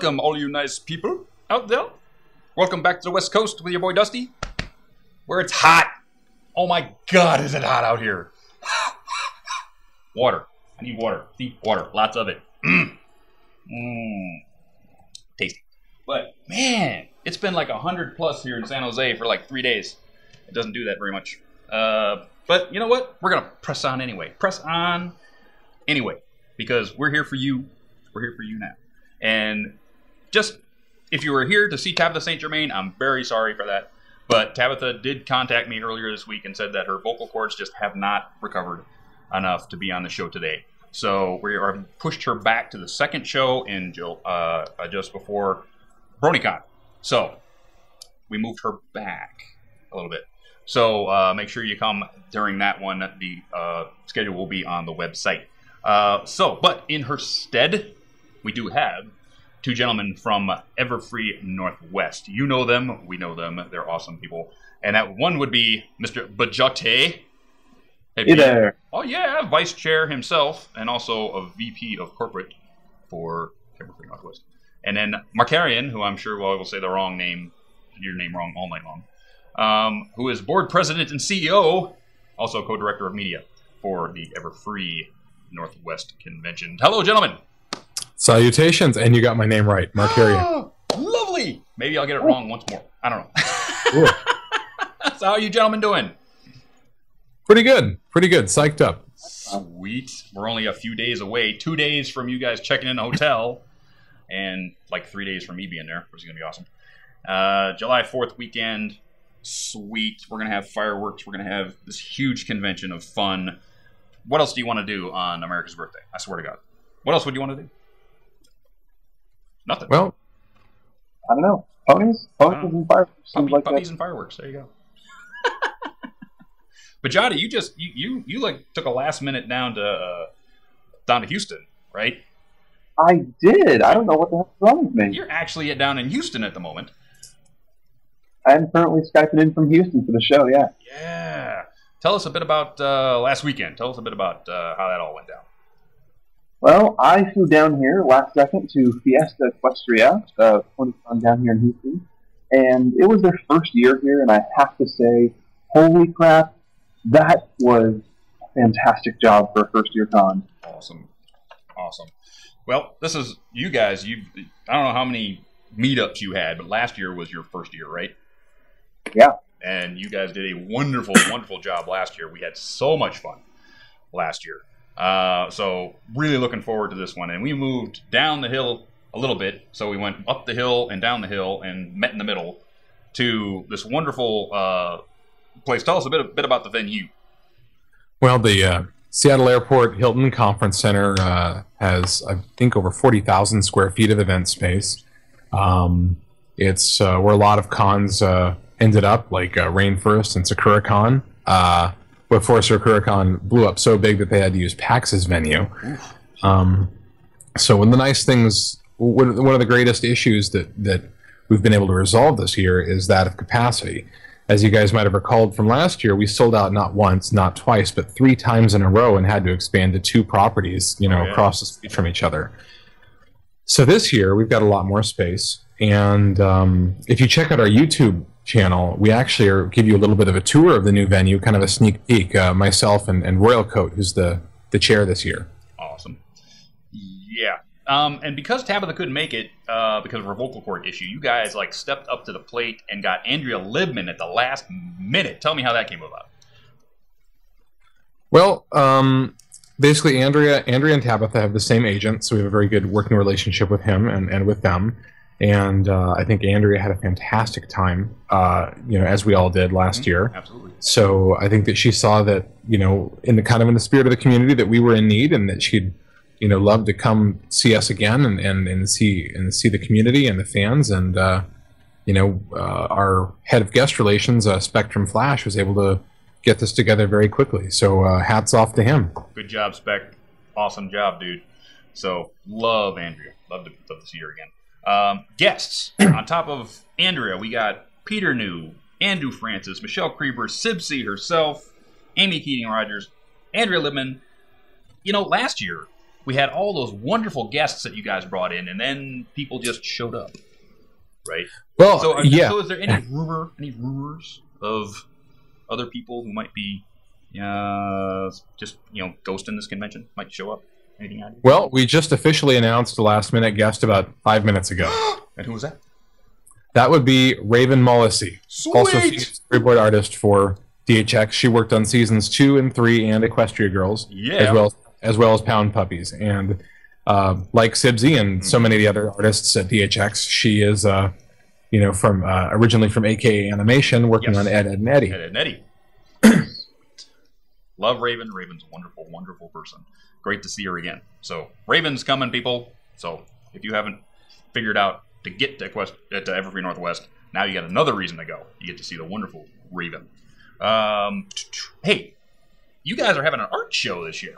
Welcome, all you nice people out there. Welcome back to the West Coast with your boy Dusty, where it's hot. Oh my God, is it hot out here? water. I need water. Deep water. Lots of it. Mmm. Mmm. Tasty. But man, it's been like 100 plus here in San Jose for like three days. It doesn't do that very much. Uh, but you know what? We're going to press on anyway. Press on anyway. Because we're here for you. We're here for you now. And just if you were here to see Tabitha St. Germain, I'm very sorry for that. But Tabitha did contact me earlier this week and said that her vocal cords just have not recovered enough to be on the show today. So we are pushed her back to the second show in uh, just before BronyCon. So we moved her back a little bit. So uh, make sure you come during that one. The uh, schedule will be on the website. Uh, so, but in her stead, we do have two gentlemen from Everfree Northwest. You know them, we know them. They're awesome people. And that one would be Mr. Bejoty. Hey there. Oh yeah, vice chair himself, and also a VP of corporate for Everfree Northwest. And then Markarian, who I'm sure well, I will say the wrong name, your name wrong all night long, um, who is board president and CEO, also co-director of media for the Everfree Northwest Convention. Hello, gentlemen. Salutations, and you got my name right, Markarian. lovely. Maybe I'll get it wrong once more. I don't know. so how are you gentlemen doing? Pretty good. Pretty good. Psyched up. Sweet. We're only a few days away. Two days from you guys checking in the hotel, and like three days from me being there, which is gonna be awesome. Uh, July Fourth weekend. Sweet. We're gonna have fireworks. We're gonna have this huge convention of fun. What else do you want to do on America's birthday? I swear to God. What else would you want to do? Nothing. Well, I don't know. Ponies, ponies and fireworks. Puppy, like puppies that. and fireworks. There you go. but Johnny, you just you, you you like took a last minute down to uh, down to Houston, right? I did. I don't know what the hell's wrong with me. You're actually down in Houston at the moment. I'm currently skyping in from Houston for the show. Yeah. Yeah. Tell us a bit about uh, last weekend. Tell us a bit about uh, how that all went down. Well, I flew down here last second to Fiesta Equestria, uh, down here in Houston, and it was their first year here, and I have to say, holy crap, that was a fantastic job for a first year con. Awesome, awesome. Well, this is you guys. You, I don't know how many meetups you had, but last year was your first year, right? Yeah. And you guys did a wonderful, wonderful job last year. We had so much fun last year. Uh, so really looking forward to this one. And we moved down the hill a little bit. So we went up the hill and down the hill and met in the middle to this wonderful uh, place. Tell us a bit, a bit about the venue. Well, the uh, Seattle Airport Hilton Conference Center uh, has, I think, over 40,000 square feet of event space. Um, it's uh, where a lot of cons ended up, like Rainforest and Sakura Con before SakuraCon blew up so big that they had to use PAX's venue. Um, so one of the nice things, one of the greatest issues that that we've been able to resolve this year is that of capacity. As you guys might have recalled from last year, we sold out not once, not twice, but three times in a row, and had to expand to two properties, you know, oh, yeah. across the street from each other. So this year we've got a lot more space, and um, if you check out our YouTube channel, we actually are, give you a little bit of a tour of the new venue, kind of a sneak peek. Uh, myself and, and Royal Coat, who's the the chair this year. Awesome. Yeah. Um, and because Tabitha couldn't make it uh, because of her vocal cord issue, you guys like stepped up to the plate and got Andrea Libman at the last minute. Tell me how that came about. Well, um, basically, Andrea, Andrea and Tabitha have the same agent, so we have a very good working relationship with him and, and with them and uh, I think Andrea had a fantastic time, uh, you know, as we all did last mm-hmm. year. Absolutely. So I think that she saw that, you know, in the kind of in the spirit of the community that we were in need, and that she'd, you know, love to come see us again and, and, and see and see the community and the fans, and uh, you know, uh, our head of guest relations, uh, Spectrum Flash, was able to get this together very quickly. So uh, hats off to him. Good job, Spec. Awesome job, dude. So love Andrea. Love to, love to see her again. Um, guests on top of Andrea, we got Peter New, Andrew Francis, Michelle Creber, Sibsy herself, Amy Keating Rogers, Andrea Libman. You know, last year we had all those wonderful guests that you guys brought in, and then people just showed up, right? Well, So, are, yeah. so is there any rumor, any rumors of other people who might be, uh, just you know, ghosting this convention might show up? Anything out Well, we just officially announced a last minute guest about five minutes ago. And who was that? That would be Raven Molisee, also storyboard artist for DHX. She worked on seasons two and three and Equestria Girls, Yeah. as well as well as Pound Puppies. And uh, like Sibsy and so many of the other artists at DHX, she is, uh, you know, from uh, originally from AKA Animation, working Yes. on Ed, Ed, and Eddie. Ed, Ed, and Eddie. Love Raven. Raven's a wonderful, wonderful person. Great to see her again. So Raven's coming, people. So if you haven't figured out to get to, Quest, uh, to Everfree Northwest, now you got another reason to go. You get to see the wonderful Raven. Um, hey, you guys are having an art show this year,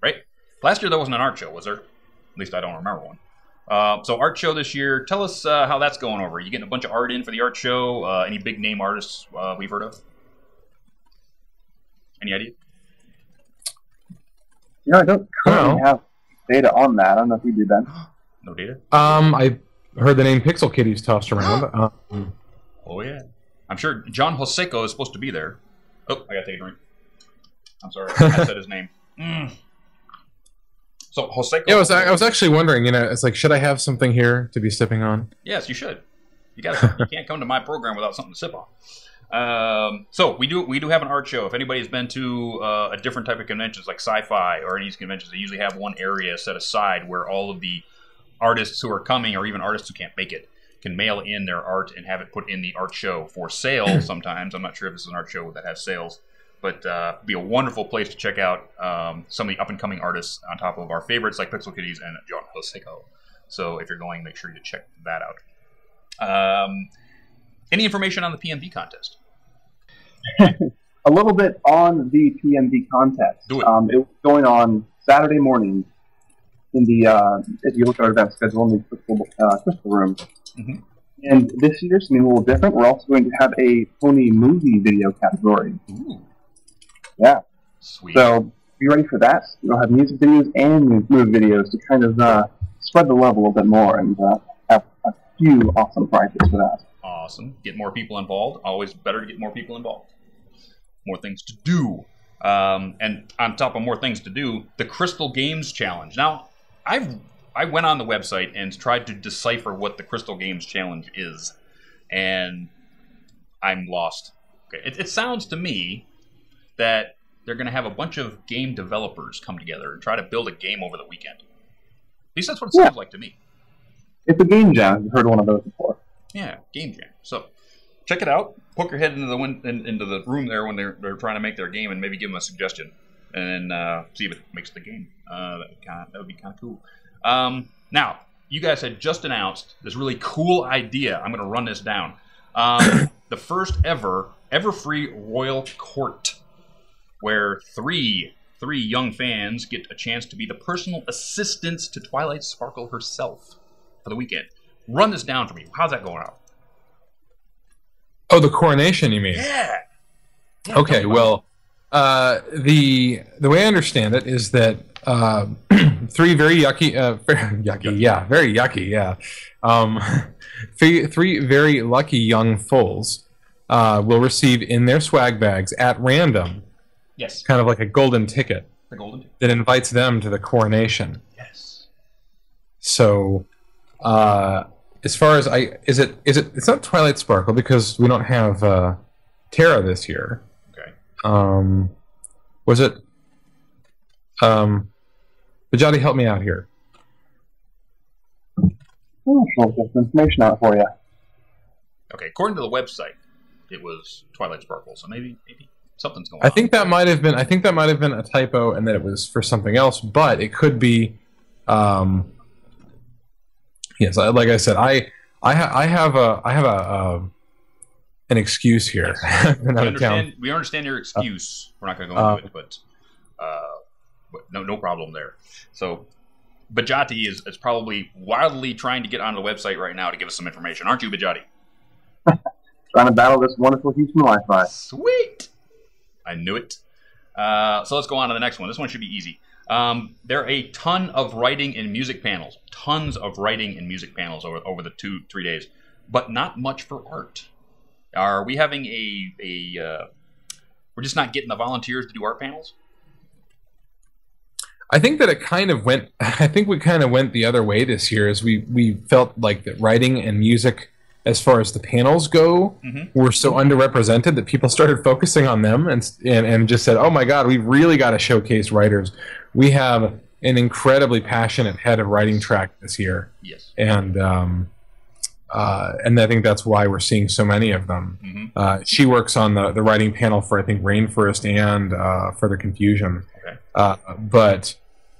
right? Last year there wasn't an art show, was there? At least I don't remember one. Uh, so art show this year. Tell us uh, how that's going over. Are You getting a bunch of art in for the art show? Uh, any big name artists uh, we've heard of? Any idea? You know, I don't currently Well. have data on that. I don't know if you do, Ben. No data. Um, I heard the name Pixel Kitties tossed around. Um, Oh yeah. I'm sure John Joseco is supposed to be there. Oh, I got to take a drink. I'm sorry, I said his name. Mm. So Joseco. yeah, I was, I was actually wondering, you know, it's like, should I have something here to be sipping on? Yes, you should. You got. to You can't come to my program without something to sip on. Um, so we do we do have an art show. If anybody's been to uh, a different type of conventions like sci-fi or any of these conventions, they usually have one area set aside where all of the artists who are coming, or even artists who can't make it, can mail in their art and have it put in the art show for sale. Sometimes I'm not sure if this is an art show that has sales, but uh, be a wonderful place to check out um, some of the up and coming artists on top of our favorites like Pixel Kitties and John Joseco. So if you're going, make sure you check that out. Um, any information on the PMV contest? A little bit on the PMV contest. Do it. Um, it was going on Saturday morning in the, uh, if you look at our event schedule in the crystal, uh, crystal room. Mhm. And this year, something a little different. We're also going to have a pony movie video category. Ooh, Yeah. sweet. So be ready for that. We'll have music videos and movie videos to kind of uh, spread the love a little bit more and uh, have a few awesome prizes for that. Awesome. Get more people involved. Always better to get more people involved. More things to do. Um, and on top of more things to do, the Crystal Games Challenge. Now, I've I went on the website and tried to decipher what the Crystal Games Challenge is, and I'm lost. Okay, it, it sounds to me that they're going to have a bunch of game developers come together and try to build a game over the weekend. At least that's what it Yeah. sounds like to me. It's a game jam. You've heard one of those before. Yeah, game jam. So check it out. Poke your head into the win- in, into the room there when they're they're trying to make their game, and maybe give them a suggestion, and uh, see if it makes the game. Uh, that would kind that would be kind of cool. Um, now, you guys had just announced this really cool idea. I'm going to run this down. Um, the first ever Everfree Royal Court, where three three young fans get a chance to be the personal assistants to Twilight Sparkle herself for the weekend. Run this down for me. How's that going out? Oh, the coronation, you mean? Yeah. Yeah, Okay, tell me about well, uh, the the way I understand it is that uh, three very yucky, uh, very yucky, yeah, very yucky, yeah, um, three, three very lucky young foals uh, will receive in their swag bags at random, yes, kind of like a golden ticket the golden. that invites them to the coronation. Yes. So, uh, as far as I is it is it it's not Twilight Sparkle because we don't have uh, Tara this year. Okay. Um, was it? Um, Bejoty, help me out here. I'll get some information out for you. Okay. According to the website, it was Twilight Sparkle. So maybe maybe something's going on. I think that might have been I think that might have been a typo and that it was for something else, but it could be. Um, yes, I- like I said, I I, ha- I have a I have a, a an excuse here. I've we out town. understand. We understand your excuse. We're not going to go Uh, into it, but, uh, but no no problem there. So. Bejoty is, is probably wildly trying to get onto the website right now to give us some information, aren't you, Bejoty? Trying to battle this wonderful Houston Wi-Fi. Sweet. I knew it. Uh, so let's go on to the next one. This one should be easy. Um, there are a ton of writing and music panels, tons of writing and music panels over over the two three days, but not much for art. Are we having a a? Uh, we're just not getting the volunteers to do art panels. I think that it kind of went. I think we kind of went the other way this year, as we we felt like that writing and music, as far as the panels go, Mhm. were so underrepresented that people started focusing on them and and, and just said, "Oh my God, we've really got to showcase writers. We have an incredibly passionate head of writing track this year, Yes. and um, uh, and I think that's why we're seeing so many of them." hmm Uh, she works on the, the writing panel for I think Rainforest and uh, Further Confusion. Okay. Uh, but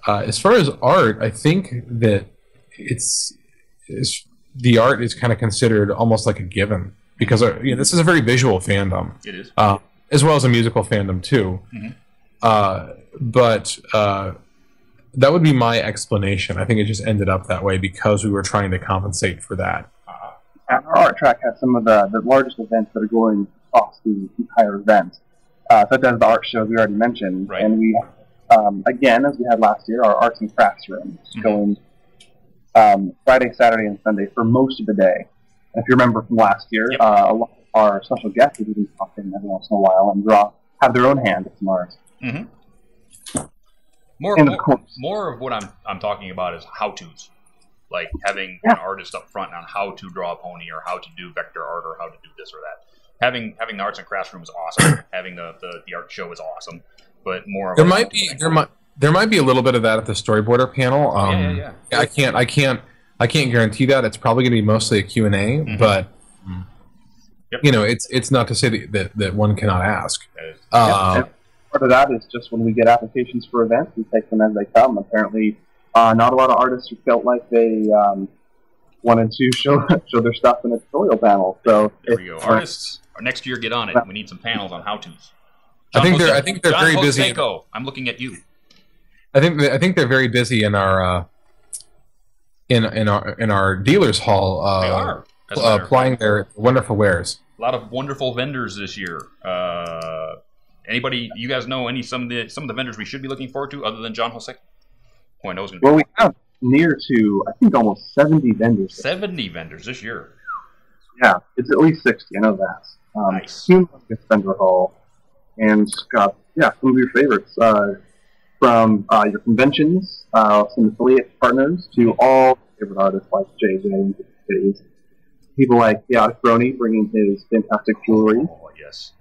uh, as far as art, I think that it's, it's the art is kind of considered almost like a given because uh, you know, this is a very visual fandom It is. uh, as well as a musical fandom too. Mhm. Uh, but uh, that would be my explanation. I think it just ended up that way because we were trying to compensate for that. And our art track has some of the, the largest events that are going across the entire event, uh, such as the art shows we already mentioned. Right. And we, um, again, as we had last year, our arts and crafts room Mhm. going um, Friday, Saturday, and Sunday for most of the day. And if you remember from last year, Yep. uh, a lot of our special guests would even pop in every once in a while and draw, have their own hand at some art. More, And of more, course, more of what I'm I'm talking about is how tos, like having Yeah. an artist up front on how to draw a pony or how to do vector art or how to do this or that. Having having the arts and crafts room is awesome. having the, the, the art show is awesome, but more of There might be there might there might be a little bit of that at the storyboarder panel. Um, yeah, yeah, yeah. I can't I can't I can't guarantee that it's probably going to be mostly a Q and A, Mhm. but Yep. you know it's it's not to say that that, that one cannot ask. That is- Uh, part of that is just when we get applications for events, we take them as they come. Apparently, uh, not a lot of artists who felt like they um, wanted to show show their stuff in a tutorial panel. So There we go. uh, Artists, or next year, get on it. We need some panels on how tos. I think they're- I think they're very busy. Joseco, I'm looking at you. I think I think they're very busy in our uh, in in our in our dealers hall. Uh, They are. Uh, applying their wonderful wares. A lot of wonderful vendors this year. Uh, anybody, you guys know any some of the some of the vendors we should be looking forward to other than John Jose? Who I know is going to be well, we have near to I think almost seventy vendors. 70 vendors this year. Yeah, it's at least sixty. I know that. Um, Nice. Humongous vendor hall, and got yeah some of your favorites uh, from uh, your conventions, uh, some affiliate partners to all favorite artists like JJ and People like Chaotic Brony bringing his fantastic jewelry. Oh yes.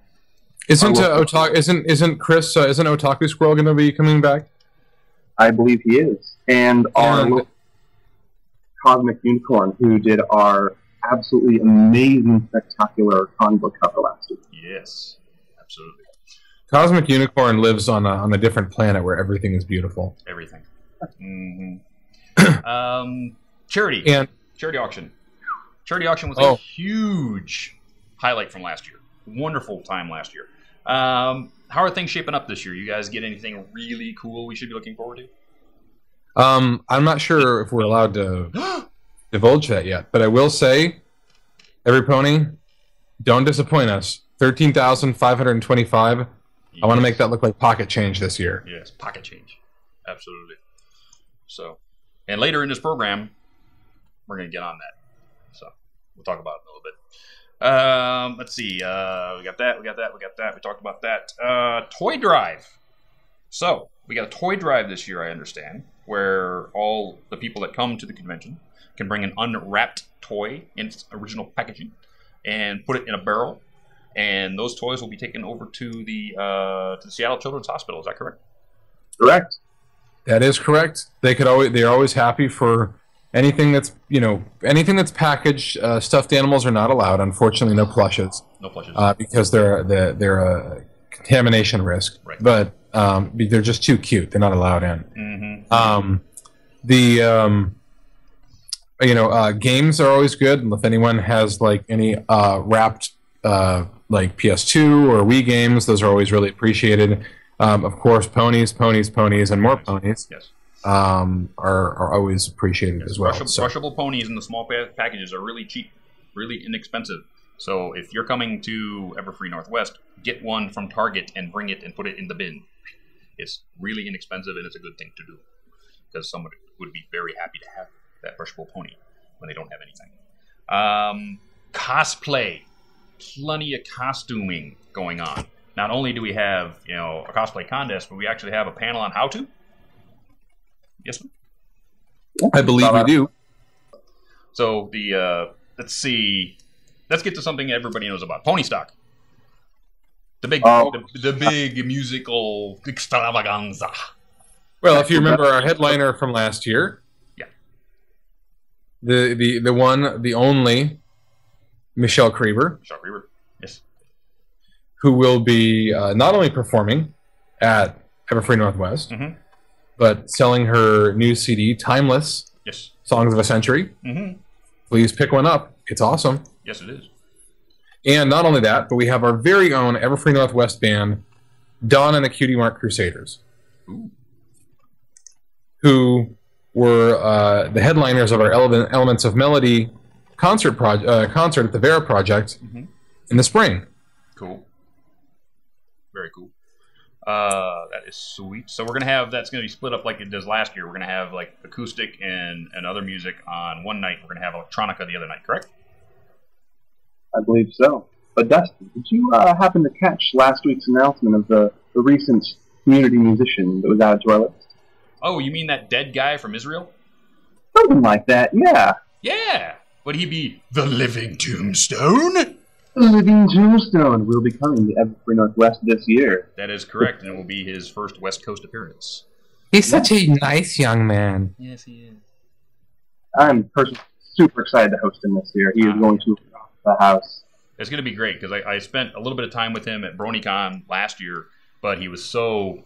Isn't uh, Otaku isn't isn't Chris uh, isn't Otaku Squirrel going to be coming back? I believe he is, and our And- local Cosmic Unicorn, who did our absolutely amazing, spectacular comic book cover last year. Yes. Absolutely. Cosmic Unicorn lives on a, on a different planet where everything is beautiful. Everything. hmm um, charity. And Charity auction. Charity auction was a Oh. huge highlight from last year. Wonderful time last year. Um, how are things shaping up this year? You guys get anything really cool we should be looking forward to? um, I'm not sure if we're allowed to divulge that yet, but I will say, every pony, don't disappoint us. Thirteen thousand five hundred twenty-five. I want to make that look like pocket change this year. Yes, pocket change. Absolutely. So, and later in this program, we're going to get on that. So, we'll talk about it in a little bit. Um, let's see. Uh, we got that. We got that. We got that. We talked about that. Uh, toy drive. So, we got a toy drive this year, I understand, where all the people that come to the convention can bring an unwrapped toy in its original packaging and put it in a barrel. And those toys will be taken over to the uh, to the Seattle Children's Hospital. Is that correct? Correct. That is correct. They could always they're always happy for anything that's you know anything that's packaged. Uh, stuffed animals are not allowed. Unfortunately, no plushes No plushes. uh, because they're they're, they're a contamination risk. Right. But um, they're just too cute. They're not allowed in. mm-hmm. Um, the um, you know uh, games are always good. And if anyone has like any uh, wrapped uh, like PS2 or Wii games, those are always really appreciated. Um, of course, ponies, ponies, ponies, and more ponies yes. Um, are, are always appreciated as well. Brushable, So, brushable ponies in the small pa- packages are really cheap, really inexpensive. So if you're coming to Everfree Northwest, get one from Target and bring it and put it in the bin. It's really inexpensive and it's a good thing to do because someone would be very happy to have that brushable pony when they don't have anything. Um, cosplay, plenty of costuming going on. Not only do we have you know a cosplay contest, but we actually have a panel on how to. Yes, ma'am? I believe we do. So the uh, let's see, let's get to something everybody knows about pony stock. The big, Oh. the, the big musical extravaganza. Well, if you remember our headliner from last year, Yeah. the the the one, the only Michelle Creber, Shark Reaver. Yes. who will be uh, not only performing at Everfree Northwest, Mhm. But selling her new CD, Timeless Yes. Songs of a Century. hmm Please pick one up. It's awesome. Yes, it is. And not only that, but we have our very own Everfree Northwest band, Dawn and the Cutie Mark Crusaders, Ooh. who were uh, the headliners of our Ele- Elements of Melody concert proj- uh, concert at the Vera Project Mhm. in the spring. Cool. Uh, that is sweet. So we're gonna have that's gonna be split up like it does last year. We're gonna have like acoustic and and other music on one night. We're gonna have electronica the other night. Correct? I believe so. But Dustin, did you uh, happen to catch last week's announcement of the, the recent community musician that was added to our list? Oh, you mean that dead guy from Israel? Something like that, yeah. Yeah. Would he be the living tombstone? Living Tombstone will be coming to Everfree Northwest this year. That is correct, and it will be his first West Coast appearance. He's such a nice young man. Yes, he is. I'm personally super excited to host him this year. He is going to rock the house. It's going to be great because I, I spent a little bit of time with him at BronyCon last year, but he was so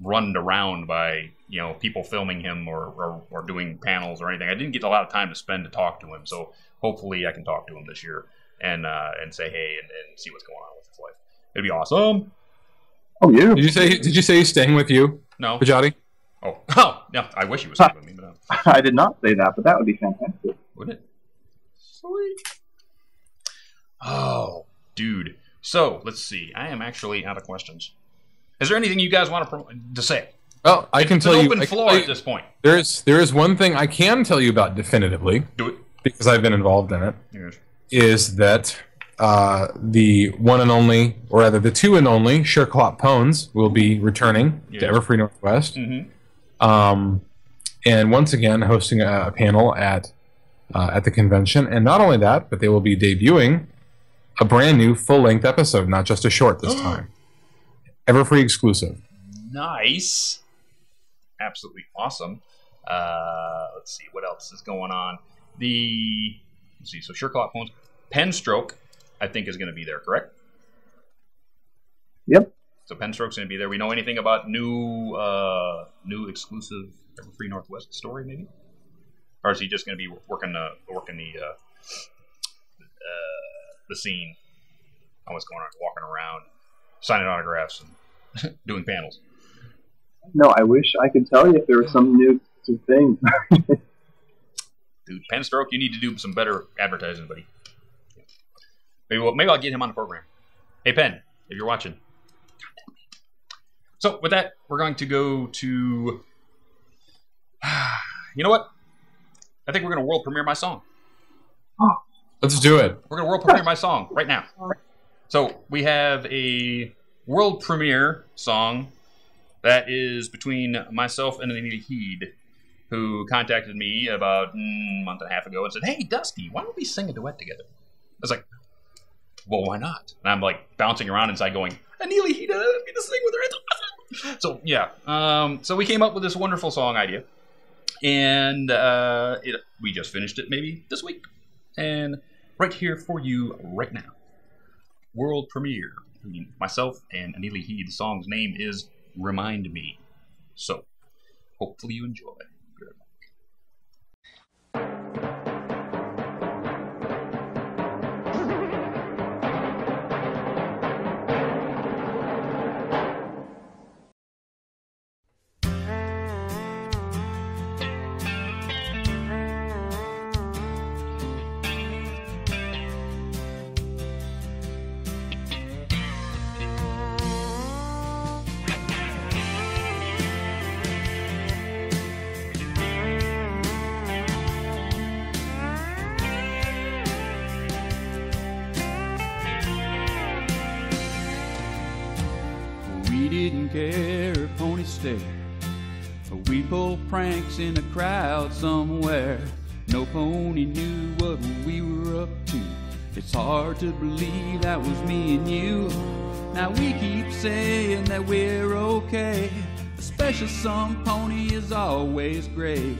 runned around by you know people filming him or, or, or doing panels or anything. I didn't get a lot of time to spend to talk to him, so hopefully I can talk to him this year and uh, and say hey and, and see what's going on with his life. It'd be awesome. Oh, you? Did you say? Did you say he's staying with you, No, Bejoty? oh, oh, yeah. I wish he was staying with me, but no. I did not say that, but that would be fantastic. Wouldn't it? Sweet. Oh, dude. So let's see. I am actually out of questions. Is there anything you guys want to, pro- to say? Oh, I can It's tell an you. open I can floor tell at this point. There is there is one thing I can tell you about definitively Do it. because I've been involved in it. Yes. Is that uh, the one and only, or rather the two and only, Sherclop Pones will be returning Yeah. to Everfree Northwest, Mm-hmm. um, and once again hosting a, a panel at uh, at the convention. And not only that, but they will be debuting a brand new full length episode, not just a short this time. Everfree exclusive. Nice. Absolutely awesome. Uh, let's see what else is going on. The let's see. So Sherlock Pen stroke, I think is going to be there. Correct. Yep. So pen stroke's going to be there. We know anything about new uh, new exclusive Free Northwest story, maybe? Or is he just going to be working the working the uh, uh, the scene? on what's going on, walking around, signing autographs, and doing panels. No, I wish I could tell you if there was some new thing. Dude, Penstroke, you need to do some better advertising, buddy. Maybe we'll, maybe I'll get him on the program. Hey, Pen, if you're watching. So with that, we're going to go to. You know what? I think we're going to world premiere my song. Let's do it. We're going to world premiere my song right now. So we have a world premiere song that is between myself and Anita Heed, who contacted me about mm, a month and a half ago and said, "Hey, Dusty, why don't we sing a duet together?" I was like, "Well, why not?" And I'm like bouncing around inside, going, "Anneli Heed asked me to sing with her." It's awesome." So yeah, um, so we came up with this wonderful song idea, and uh, it, we just finished it maybe this week, and right here for you right now world premiere. between Myself and Anneli He. The song's name is Remind Me. So, hopefully you enjoy. To believe that was me and you. Now we keep saying that we're okay. A special some pony is always great.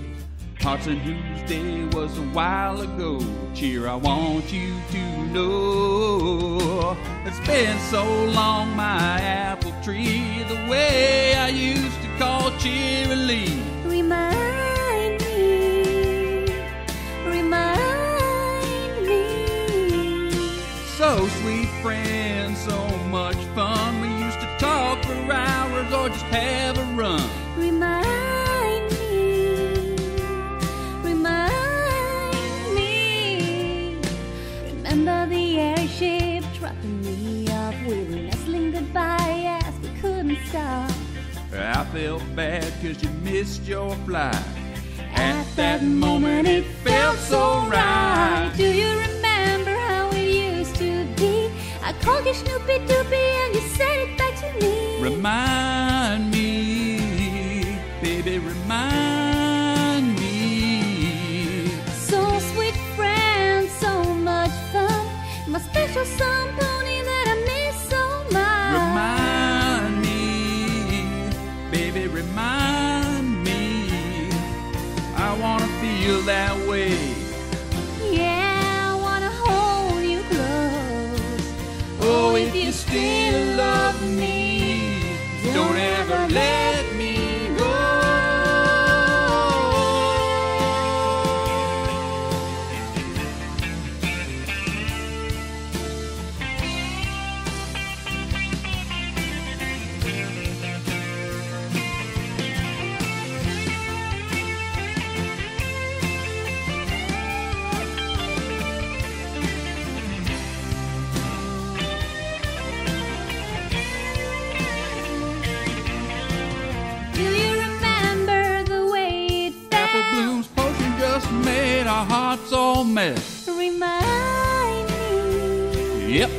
Hearts and whose day was a while ago. Cheer, I want you to know. It's been so long, my apple tree, the way I used to call. Remind sweet friends, so much fun. We used to talk for hours or just have a run. Remind me, remind me. Remember the airship dropping me off. We were nestling goodbye as we couldn't stop. I felt bad cause you missed your flight. At that moment it felt so right. Do you remember called you Snoopy Doopy and you said it back to me. Remind me, baby, remind me. So sweet friend, so much fun. My special son let melt. Remind me. Yep,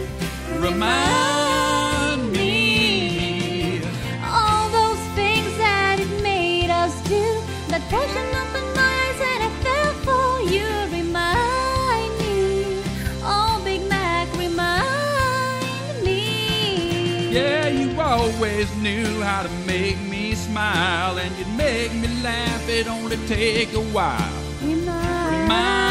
remind me. All those things that it made us do. That potion opened my eyes and I fell for you. Remind me. Oh, Big Mac, remind me. Yeah, you always knew how to make me smile, and you'd make me laugh. It only take a while. Remind, Remind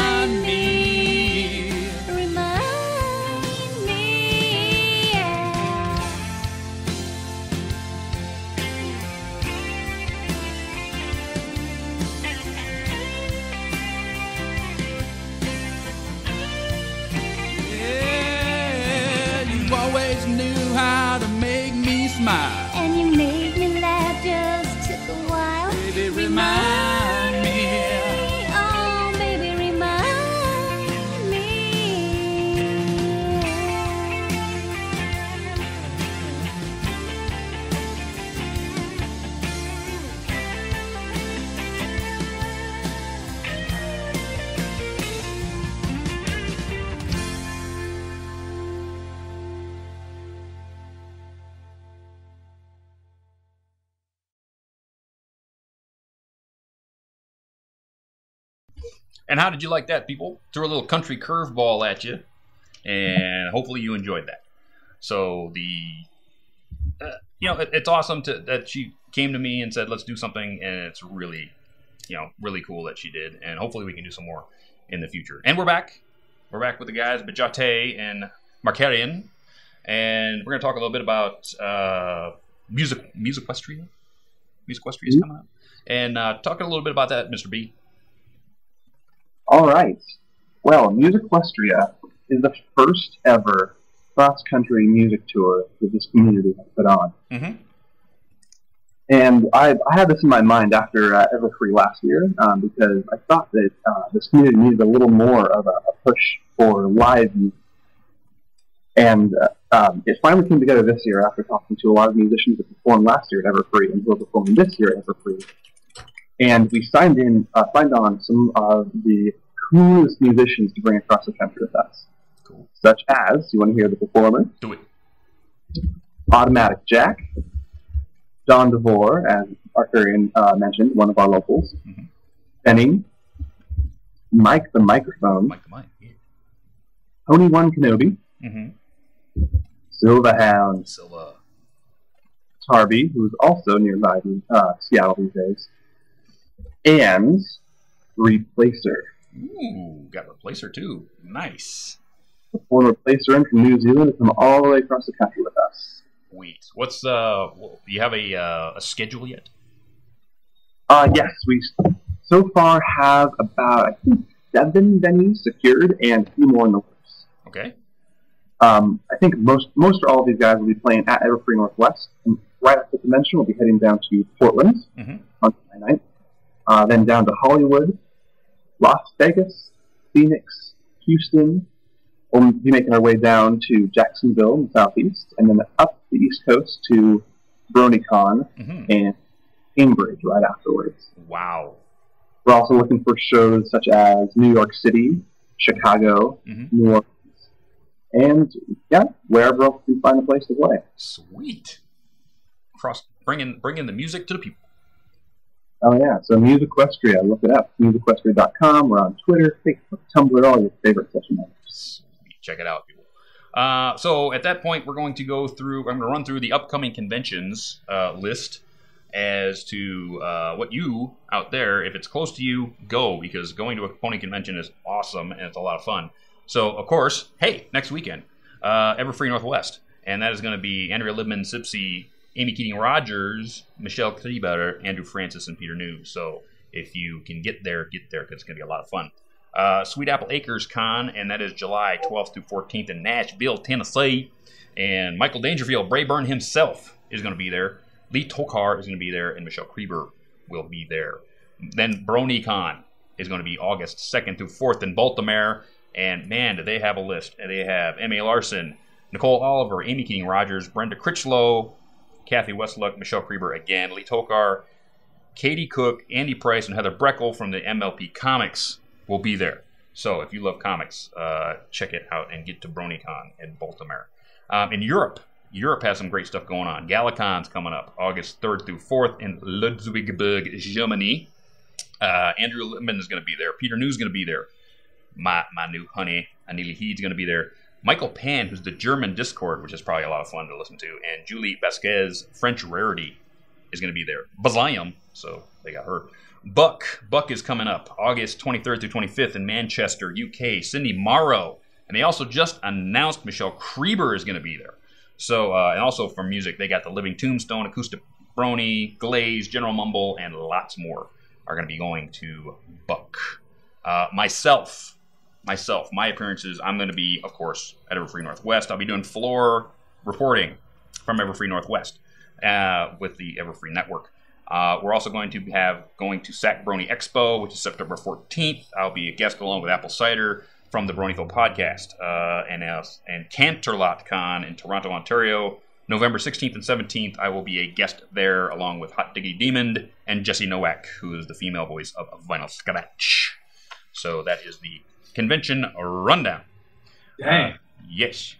And how did you like that, people? Threw a little country curveball at you, and hopefully you enjoyed that. So the, uh, you know, it, it's awesome to, that she came to me and said, "Let's do something," and it's really, you know, really cool that she did. And hopefully we can do some more in the future. And we're back. We're back with the guys, Bejoty and Markarian, and we're gonna talk a little bit about uh, music, musiquestria. Musiquestria is coming up, and uh, talking a little bit about that, Mr. B. All right. Well, Musiquestria is the first ever cross-country music tour that this community has put on. Mm-hmm. And I, I had this in my mind after uh, Everfree last year um, because I thought that uh, this community needed a little more of a, a push for live music. And uh, um, it finally came together this year after talking to a lot of musicians that performed last year at Everfree and who are performing this year at Everfree. And we signed in, uh, signed on some of the coolest musicians to bring across the country with us. Cool. Such as, you want to hear the performers? Do it. Automatic Jack, Don DeVore, as Markarian uh, mentioned, one of our locals. Mhm. Benny, Mike the microphone, Mike the Mike. Yeah. Tony One Kenobi, Mm-hmm. Silverhound, So, uh, Tarby, who's also nearby uh, Seattle these days, and Replacer, ooh, got replacer too. Nice. the former Replacer in from New Zealand, to come all the way across the country with us. Sweet. What's uh? Do you have a uh, a schedule yet? Uh, yes, we so far have about I think seven venues secured and a few more in the works. Okay. Um, I think most most or all of these guys will be playing at Everfree Northwest. And right after the convention, we'll be heading down to Portland Mhm. on Friday night. Uh, then down to Hollywood, Las Vegas, Phoenix, Houston. We'll be making our way down to Jacksonville in the southeast, and then up the east coast to BronyCon hmm and Cambridge right afterwards. Wow. We're also looking for shows such as New York City, Chicago, Mhm. New Orleans, and yeah, wherever else we find a place to play. Sweet. Cross bringing bringing the music to the people. Oh yeah, so Musiquestria, look it up. Musiquestria.com. We're on Twitter, Facebook, Tumblr, all your favorite social networks. Check it out, people. Uh, so at that point, we're going to go through. I'm going to run through the upcoming conventions uh, list as to uh, what you out there, if it's close to you, go because going to a pony convention is awesome and it's a lot of fun. So of course, hey, next weekend, uh, Everfree Northwest, and that is going to be Andrea Libman, Sibsy, Amy Keating Rogers, Michelle Creber, Andrew Francis, and Peter New. So if you can get there, get there because it's going to be a lot of fun. Uh, Sweet Apple Acres Con, and that is July 12th through 14th in Nashville, Tennessee. And Michael Daingerfield, Braeburn himself, is going to be there. Lee Tockar is going to be there, and Michelle Creber will be there. Then BronyCon is going to be August 2nd through 4th in Baltimore. And man, do they have a list. They have M.A. Larson, Nicole Oliver, Amy Keating Rogers, Brenda Crichlow, Cathy Weseluck, Michelle Creber again, Lee Tockar, Katie Cook, Andy Price, and Heather Breckel from the MLP Comics will be there. So if you love comics, uh, check it out and get to BronyCon in Baltimore. Um, in Europe, Europe has some great stuff going on. Galacon's coming up August 3rd through 4th in Ludwigsburg, Germany. Uh, Andrea Libman is going to be there. Peter New's is going to be there. My, my new honey, Anneli Heed's going to be there. Michael Pan, who's the German Discord, which is probably a lot of fun to listen to, and Julie Vasquez, French Rarity, is going to be there. Bazilium, so they got her. Buck, Buck is coming up August 23rd through 25th in Manchester, UK. Cindy Morrow, and they also just announced Michelle Creber is going to be there. So, uh, and also for music, they got the Living Tombstone, Acoustic Brony, Glaze, General Mumble, and lots more are going to be going to Buck. Uh, myself, myself, my appearances, I'm going to be, of course, at Everfree Northwest. I'll be doing floor reporting from Everfree Northwest uh, with the Everfree Network. Uh, we're also going to have going to Sac Brony Expo, which is September 14th. I'll be a guest along with Apple Cider from the Bronyville podcast, uh, and uh, and Canterlot Con in Toronto, Ontario, November 16th and 17th. I will be a guest there along with Hot Diggedy Demon and Jesse Nowak, who is the female voice of Vinyl Scratch. So that is the convention rundown. Dang. Uh, yes.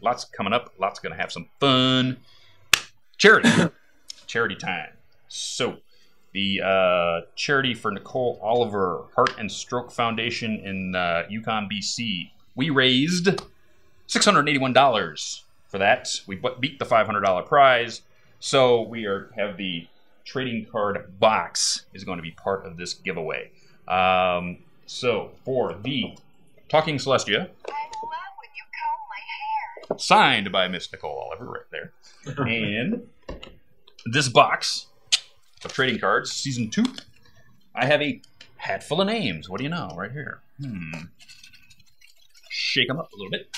Lots coming up. Lots going to have some fun. Charity. charity time. So, the uh, charity for Nicole Oliver, Heart and Stroke Foundation in uh, Yukon, BC. We raised $681 for that. We beat the $500 prize. So, we are have the trading card box is going to be part of this giveaway. Um, so, for the Talking Celestia, I love when you comb my hair. signed by Miss Nicole Oliver right there. and this box of trading cards, season two, I have a hat full of names. What do you know? Right here. Hmm. Shake them up a little bit.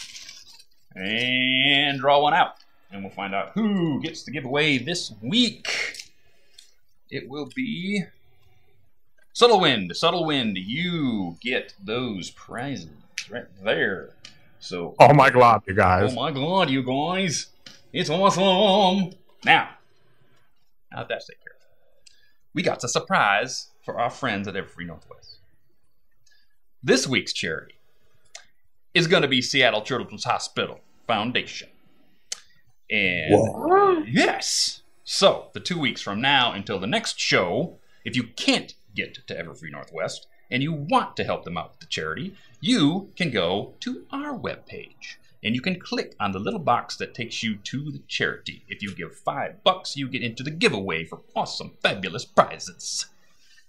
And draw one out. And we'll find out who gets the giveaway this week. It will be Subtle Wind. Subtle Wind, you get those prizes right there. So Oh my god, you guys. Oh my god, you guys. It's awesome. Now, now that that's taken care of, we got a surprise for our friends at Everfree Northwest. This week's charity is going to be Seattle Children's Hospital Foundation. And yes, So, the two weeks from now until the next show, if you can't get to Everfree Northwest and you want to help them out with the charity, you can go to our webpage and you can click on the little box that takes you to the charity. If you give five bucks, you get into the giveaway for awesome, fabulous prizes.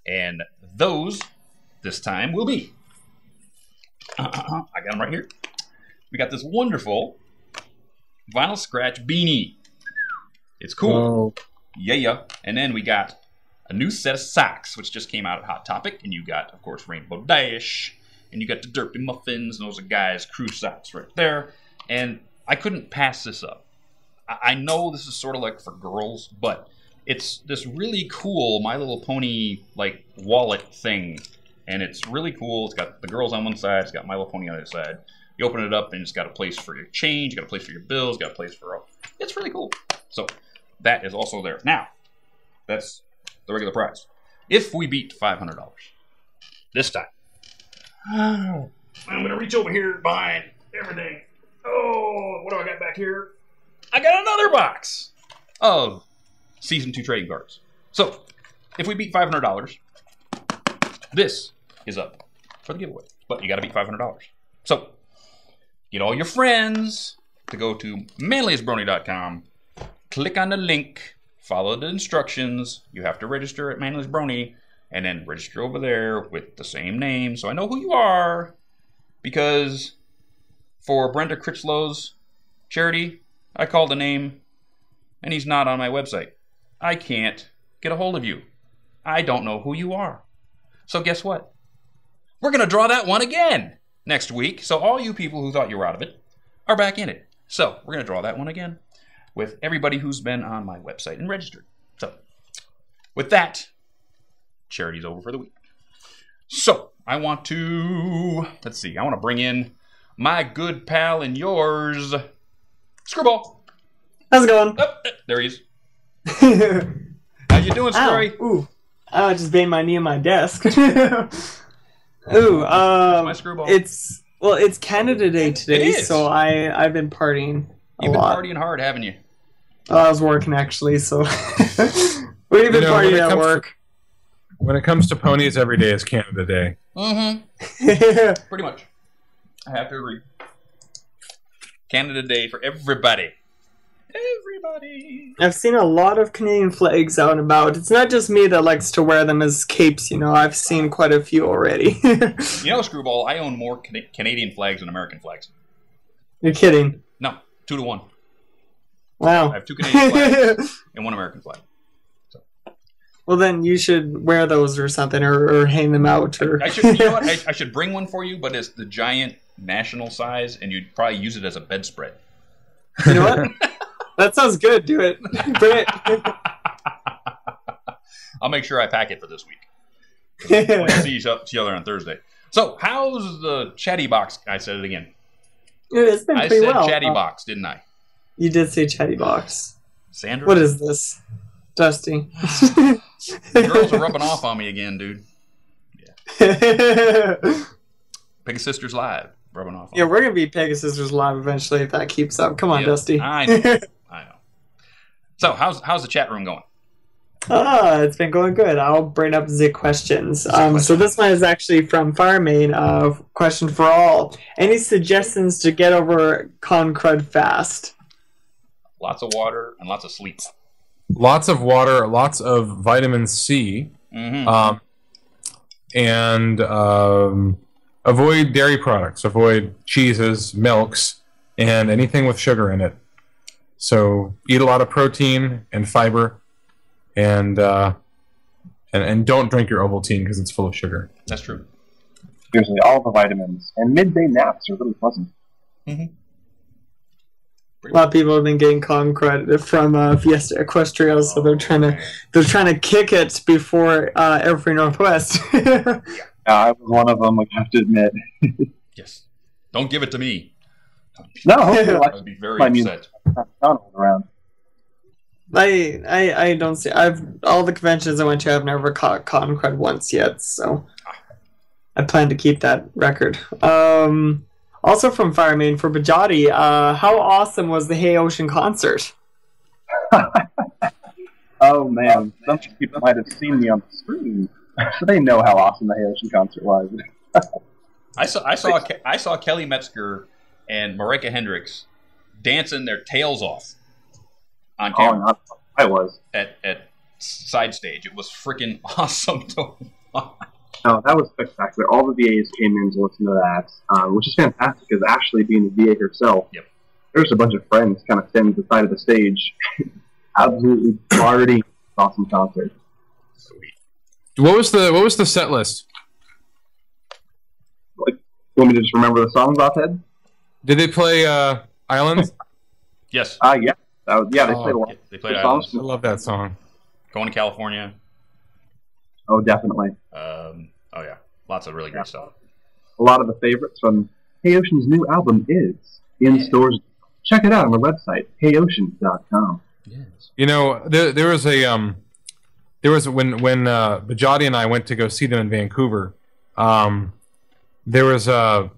And those this time will be. I got them right here. We got this wonderful vinyl scratch beanie. It's cool. Yeah, yeah. And then we got a new set of socks, which just came out at Hot Topic. And you got, of course, Rainbow Dash. And you got the Derpy Muffins. And those are guys' crew socks right there. And I couldn't pass this up. I I know this is sort of like for girls, but it's this really cool My Little Pony like wallet thing. And it's really cool. It's got the girls on one side, it's got My Little Pony on the other side. You open it up and it's got a place for your change, got a place for your bills, got a place for all it's really cool. So that is also there. Now, that's the regular price. If we beat five hundred dollars this time, I'm gonna reach over here behind everything. Oh, what do I got back here? I got another box of season two trading cards. So, if we beat five hundred dollars, this is up for the giveaway. But you got to beat five hundred dollars. So, get all your friends to go to manliestbrony.com click on the link, follow the instructions. You have to register at Manliest Brony, and then register over there with the same name, so I know who you are. Because for Brenda Crichlow's charity, I called a name, and he's not on my website. I can't get a hold of you. I don't know who you are. So guess what? We're gonna draw that one again next week. So all you people who thought you were out of it are back in it. So we're gonna draw that one again with everybody who's been on my website and registered. So, with that, charity's over for the week. So, I want to, let's see, I want to bring in my good pal and yours, Screwball. How's it going? Oh, eh, there he is. Ow. How you doing, Scurry? Ooh. I just banged my knee on my desk. Ooh, um, my screwball. it's well, it's Canada Day today, so I I've been partying a You've been lot. partying hard, haven't you? Oh, I was working actually, so we've been You know, when partying at comes to- work. When it comes to ponies, every day is Canada Day. Mm-hmm. Pretty much. I have to agree. Canada Day for everybody. Everybody. I've seen a lot of Canadian flags out and about. It's not just me that likes to wear them as capes, you know. I've seen quite a few already. You know, Screwball, I own more Cana- Canadian flags than American flags. You're kidding. No, two to one. Wow. I have two Canadian flags and one American flag. well, then you should wear those or something, or, or hang them out, or. I should, you know what? I, I should bring one for you, but it's the giant national size, and you'd probably use it as a bedspread. You know what? that sounds good. Do it. Bring I'll make sure I pack it for this week. it. We'll see each other on Thursday. So, how's the chatty box? I said it again. it's been I pretty said well. chatty Uh, box, didn't I? You did say chatty box. Sandra? What is this, Dusty? Girls are rubbing off on me again, dude. yeah, Pig Sisters Live, rubbing off on we're gonna be Pegasus live eventually if that keeps up. Come on, Yeah, Dusty. I know. I know. So, how's how's the chat room going? Ah, it's been going good. I'll bring up the questions. Um, so this one is actually from Firemain. Uh, question for all: Any suggestions to get over con crud fast? Lots of water and lots of sleep. Lots of water, lots of vitamin C, Mm-hmm. um, and um, avoid dairy products. Avoid cheeses, milks, and anything with sugar in it. So eat a lot of protein and fiber, and uh, and, and don't drink your Ovaltine because it's full of sugar. That's true. Seriously, all the vitamins. And midday naps are really pleasant. A lot of people have been getting con crud from uh, Fiesta Equestria, so they're trying to they're trying to kick it before uh, Everfree Northwest. yeah, I was one of them, I have to admit. Yes. Don't give it to me. No, hopefully I like would be very My music. upset. McDonald's around. I, I I don't see. I've all the conventions I went to. I've never caught con crud once yet, so I plan to keep that record. Um, also from Fireman for Bejoty, uh, how awesome was the Hey Ocean concert? Oh man, some people might have seen me on the screen, so they know how awesome the Hey Ocean concert was. I saw I saw I saw Kelly Metzger and Marika Hendricks dancing their tails off on Oh, camera not, I was. at at side stage. It was freaking awesome to watch. No, that was spectacular. All the VAs came in to listen to that, um, which is fantastic because Ashley, being the VA herself, Yep. there was a bunch of friends kind of standing at the side of the stage, absolutely partying. Awesome concert. Sweet. What was the what was the set list? You want me to just remember the songs offhand? Did they play uh, Islands? Yes, Ah, yeah. That was, yeah, they Oh, played a lot. Yeah, they played Good Islands. songs. I love that song. Going to California. Oh, definitely. Um, oh yeah, lots of really great stuff. A lot of the favorites from Hey Ocean's new album is in Yeah. stores. Check it out on the website, heyocean.com. Yes. You know, there, there was a um, there was when when uh, Bejoty and I went to go see them in Vancouver. Um, there was uh,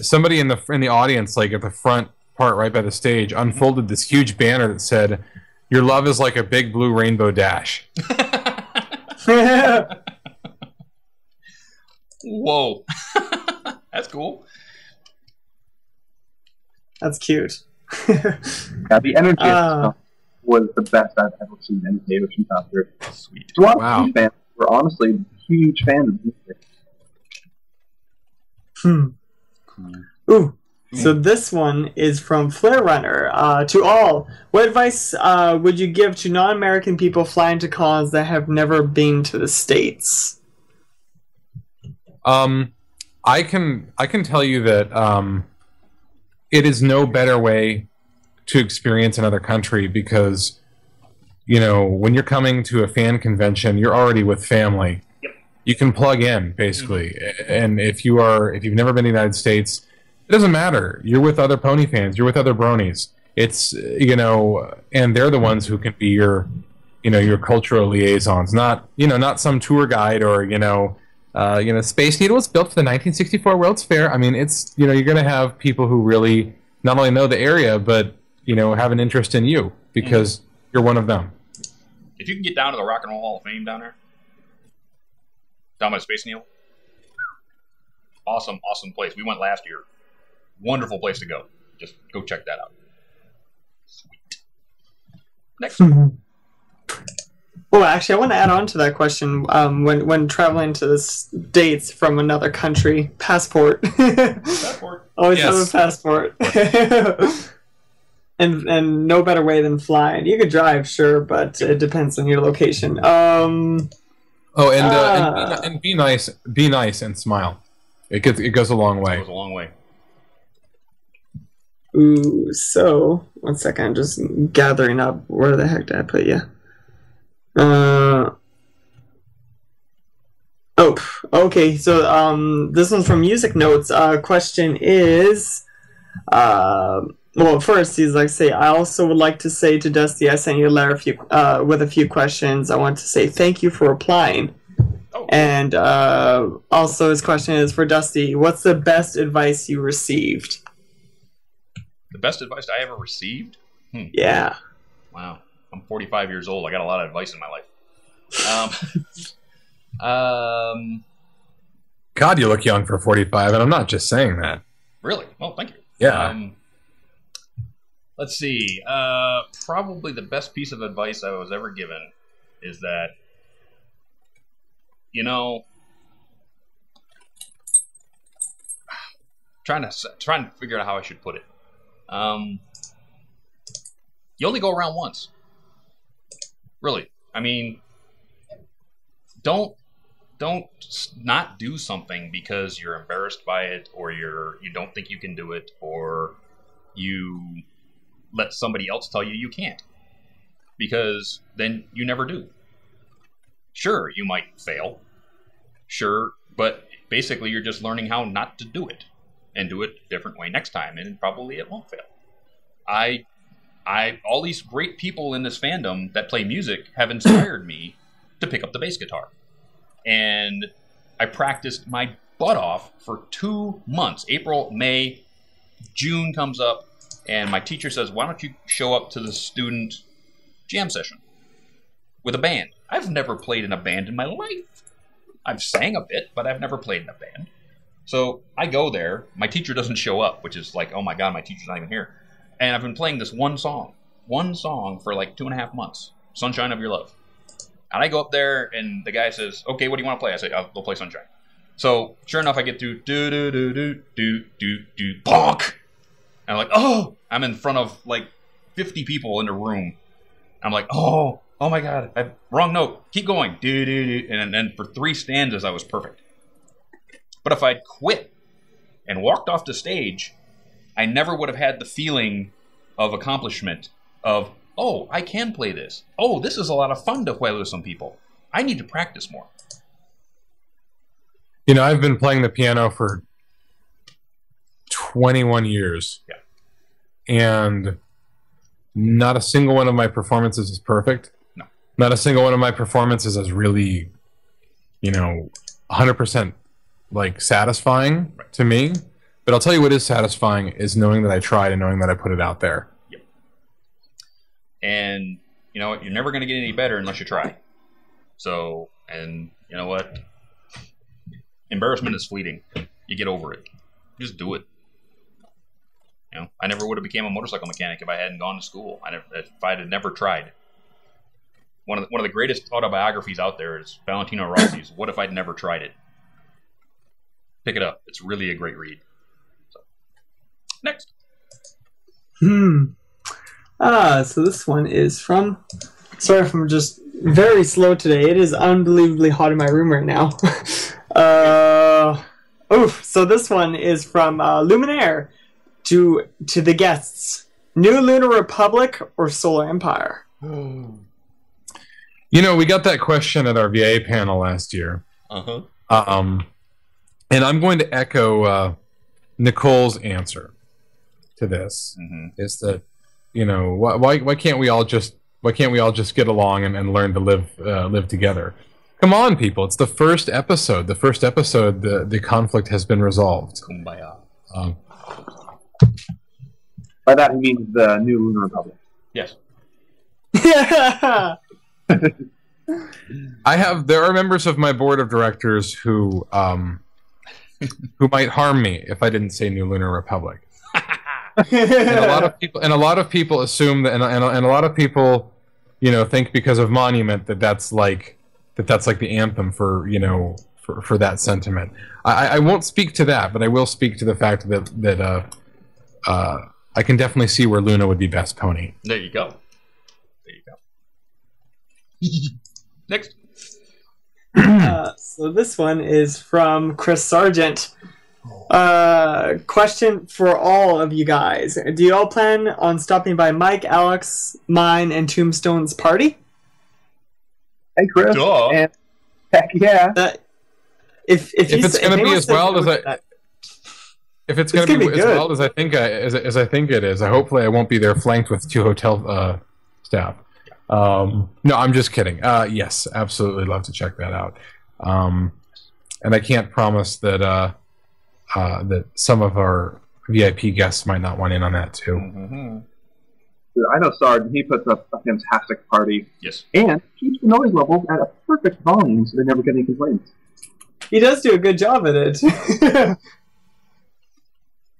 somebody in the in the audience, like at the front part, right by the stage, unfolded this huge banner that said, "Your love is like a big blue rainbow dash." Whoa, that's cool. That's cute. Yeah, the energy of the song was the best I've ever seen in a Hey Ocean concert. Sweet. So a lot Wow. of huge fans were honestly huge fans of music. Hmm. Cool. Ooh. So this one is from Flare Runner. Uh, to all, what advice uh, would you give to non-American people flying to cons that have never been to the states? Um, I can I can tell you that um, it is no better way to experience another country because you know when you're coming to a fan convention, you're already with family. Yep. You can plug in basically, and if you are if you've never been to the United States, it doesn't matter. You're with other pony fans. You're with other bronies. It's you know, and they're the ones who can be your you know your cultural liaisons, not you know not some tour guide or you know uh, you know, Space Needle was built for the 1964 World's Fair. I mean, it's you know, you're going to have people who really not only know the area, but you know, have an interest in you because you're one of them. If you can get down to the Rock and Roll Hall of Fame down there, down by Space Needle, awesome, awesome place. We went last year. Wonderful place to go. Just go check that out. Sweet. Next. Well, actually, I want to add on to that question. Um, when when traveling to the states from another country, passport. Passport. Always Yes. have a passport. and and no better way than flying. You could drive, sure, but it depends on your location. Um, Oh, and, uh, Ah. and, be, and be nice, be nice, and smile. It gets it goes a long way. Goes a long way. Ooh, so one second, I'm just gathering up. Where the heck did I put you? Uh. Oh, okay. So, um, this one's from Music Notes. Uh, question is, uh, well, first he's like, say, I also would like to say to Dusty, I sent you a letter a few, uh, with a few questions. I want to say thank you for replying. Oh, And uh, also, his question is for Dusty. What's the best advice you received? The best advice I ever received? Yeah. Wow. I'm 45 years old. I got a lot of advice in my life. Um, um, God, you look young for 45, and I'm not just saying that. really? Oh, thank you. Yeah. Um, let's see. Uh, probably the best piece of advice I was ever given is that, you know, trying to s- trying to figure out how I should put it. Um, you only go around once. Really, I mean, don't don't not do something because you're embarrassed by it or you're you don't think you can do it or you let somebody else tell you you can't. Because then you never do. Sure you might fail. Sure but basically you're just learning how not to do it and do it a different way next time and probably it won't fail i i all these great people in this fandom that play music have inspired me to pick up the bass guitar and I practiced my butt off for two months. April, May, June comes up, and my teacher says, "Why don't you show up to the student jam session?" with a band. I've never played in a band in my life. I've sang a bit, but I've never played in a band. So I go there. My teacher doesn't show up, which is like, oh my god, my teacher's not even here. And I've been playing this one song, one song for like two and a half months, "Sunshine of Your Love." And I go up there, and the guy says, "Okay, what do you want to play?" I say, "I'll we'll play Sunshine." So sure enough, I get to do do do do do do do bonk. And I'm like, oh, I'm in front of like 50 people in the room. I'm like, oh, oh my god, I, wrong note. Keep going, do do do, and then for three stanzas, I was perfect. But if I'd quit and walked off the stage, I never would have had the feeling of accomplishment of, oh, I can play this. Oh, this is a lot of fun to play with some people. I need to practice more. You know, I've been playing the piano for 21 years. Yeah. And not a single one of my performances is perfect. No. Not a single one of my performances is really, you know, 100% like satisfying to me. But I'll tell you what is satisfying is knowing that I tried and knowing that I put it out there. and you know what? You're never going to get any better unless you try. So and you know what? Embarrassment is fleeting. You get over it. Just do it. You know i never would have became a motorcycle mechanic if i hadn't gone to school. I never, if i had never tried. One of the, one of the greatest autobiographies out there is valentino rossi's what if i'd never tried it pick it up it's really a great read so next Hmm. Ah, so this one is from. Sorry if I'm just very slow today. It is unbelievably hot in my room right now. uh, oof. So this one is from uh, Luminaire to to the guests. New Lunar Republic or Solar Empire? You know, we got that question at our VA panel last year. uh-huh Um, and I'm going to echo uh, Nicole's answer to this. hmm Is that you know why, why why can't we all just why can't we all just get along and, and learn to live uh, live together? Come on, people! It's the first episode. The first episode, the the conflict has been resolved. kumbaya Um, By that he means the new Lunar Republic. yes Yeah. I have there are members of my board of directors who um, who might harm me if I didn't say New Lunar Republic. and a lot of people and a lot of people assume that and, and, and a lot of people you know think because of monument that that's like that that's like the anthem for you know for, for that sentiment I, I won't speak to that but i will speak to the fact that that uh, uh, i can definitely see where luna would be best pony There you go. There you go. Next. Uh, so this one is from Chris Sargent. Uh, question for all of you guys: Do you all plan on stopping by Mike, Alex, mine, and Tombstone's party? Hey, Chris. Duh. And heck yeah. Uh, if if, If it's gonna be as says well as I- that- if it's It's going to be, be as good. well as i think I, as, as i think it is i hopefully i won't be there flanked with two hotel uh, staff um, no i'm just kidding uh, yes absolutely love to check that out um, and i can't promise that uh, uh, that some of our vip guests might not want in on that too Mm-hmm. Dude, I know Sarge, he puts up a fantastic party Yes. and keeps the noise levels at a perfect volume so they never get any complaints. he does do a good job at it.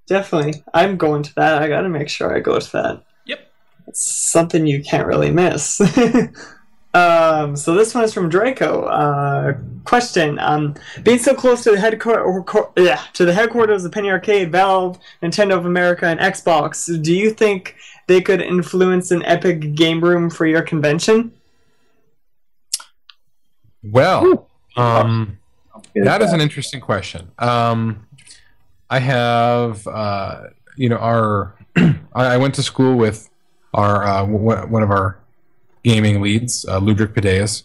Definitely, I'm going to that. I got to make sure I go to that. Yep. It's something you can't really miss. um, so this one is from Draco. Uh, question: um, Being so close to the headquarters, yeah, to the headquarters of Penny Arcade, Valve, Nintendo of America, and Xbox, do you think they could influence an epic game room for your convention? well um, That is an interesting question. Um, I have, uh, you know, our I I went to school with our uh, one of our gaming leads, uh, Ludwig Padeas,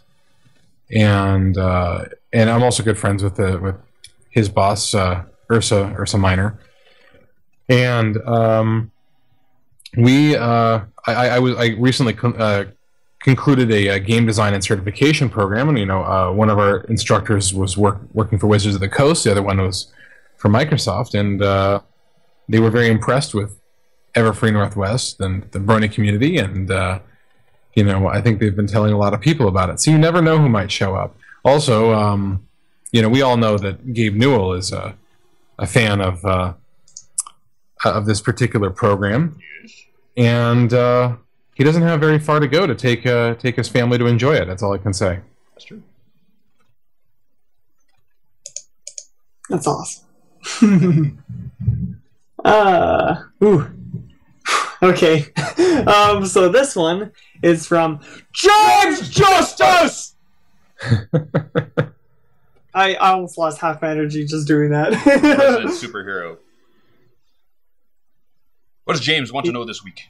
and uh, and I'm also good friends with the with his boss, uh, Ursa Ursa Minor, and um, we uh, I, I was I recently con- uh, concluded a, uh game design and certification program, and you know, uh, one of our instructors was work, working for Wizards of the Coast, the other one was from Microsoft, and they were very impressed with Everfree Northwest and the Brony community, and you know, I think they've been telling a lot of people about it. So you never know who might show up. Also, um, you know, we all know that Gabe Newell is a, a fan of uh, of this particular program, and uh, he doesn't have very far to go to take uh, take his family to enjoy it. That's all I can say. That's true. That's awesome. uh, ooh. Okay. Um, so this one is from James Justice! I, I almost lost half my energy just doing President that. superhero. What does James want to know this week?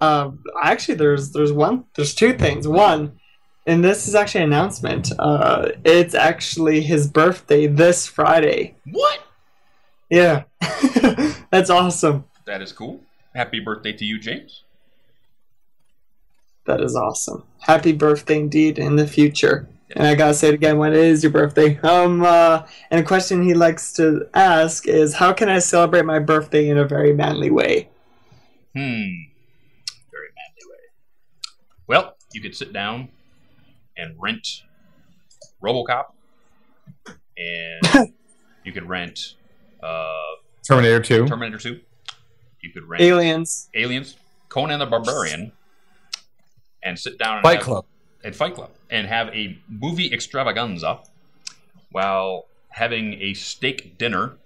um, actually, there's there's one, there's two things. One, and this is actually an announcement. Uh, it's actually his birthday this Friday. What? Yeah, that's awesome. That is cool. Happy birthday to you, James. That is awesome. Happy birthday indeed in the future. And I gotta say it again when it is your birthday. Um uh, and a question he likes to ask is how can I celebrate my birthday in a very manly way? Hmm. Very manly way. Well, you could sit down and rent RoboCop, and you could rent uh, Terminator 2. Terminator 2. You could rent Aliens. Aliens, Conan the Barbarian, and sit down and Fight have- Club. and Fight Club and have a movie extravaganza while having a steak dinner,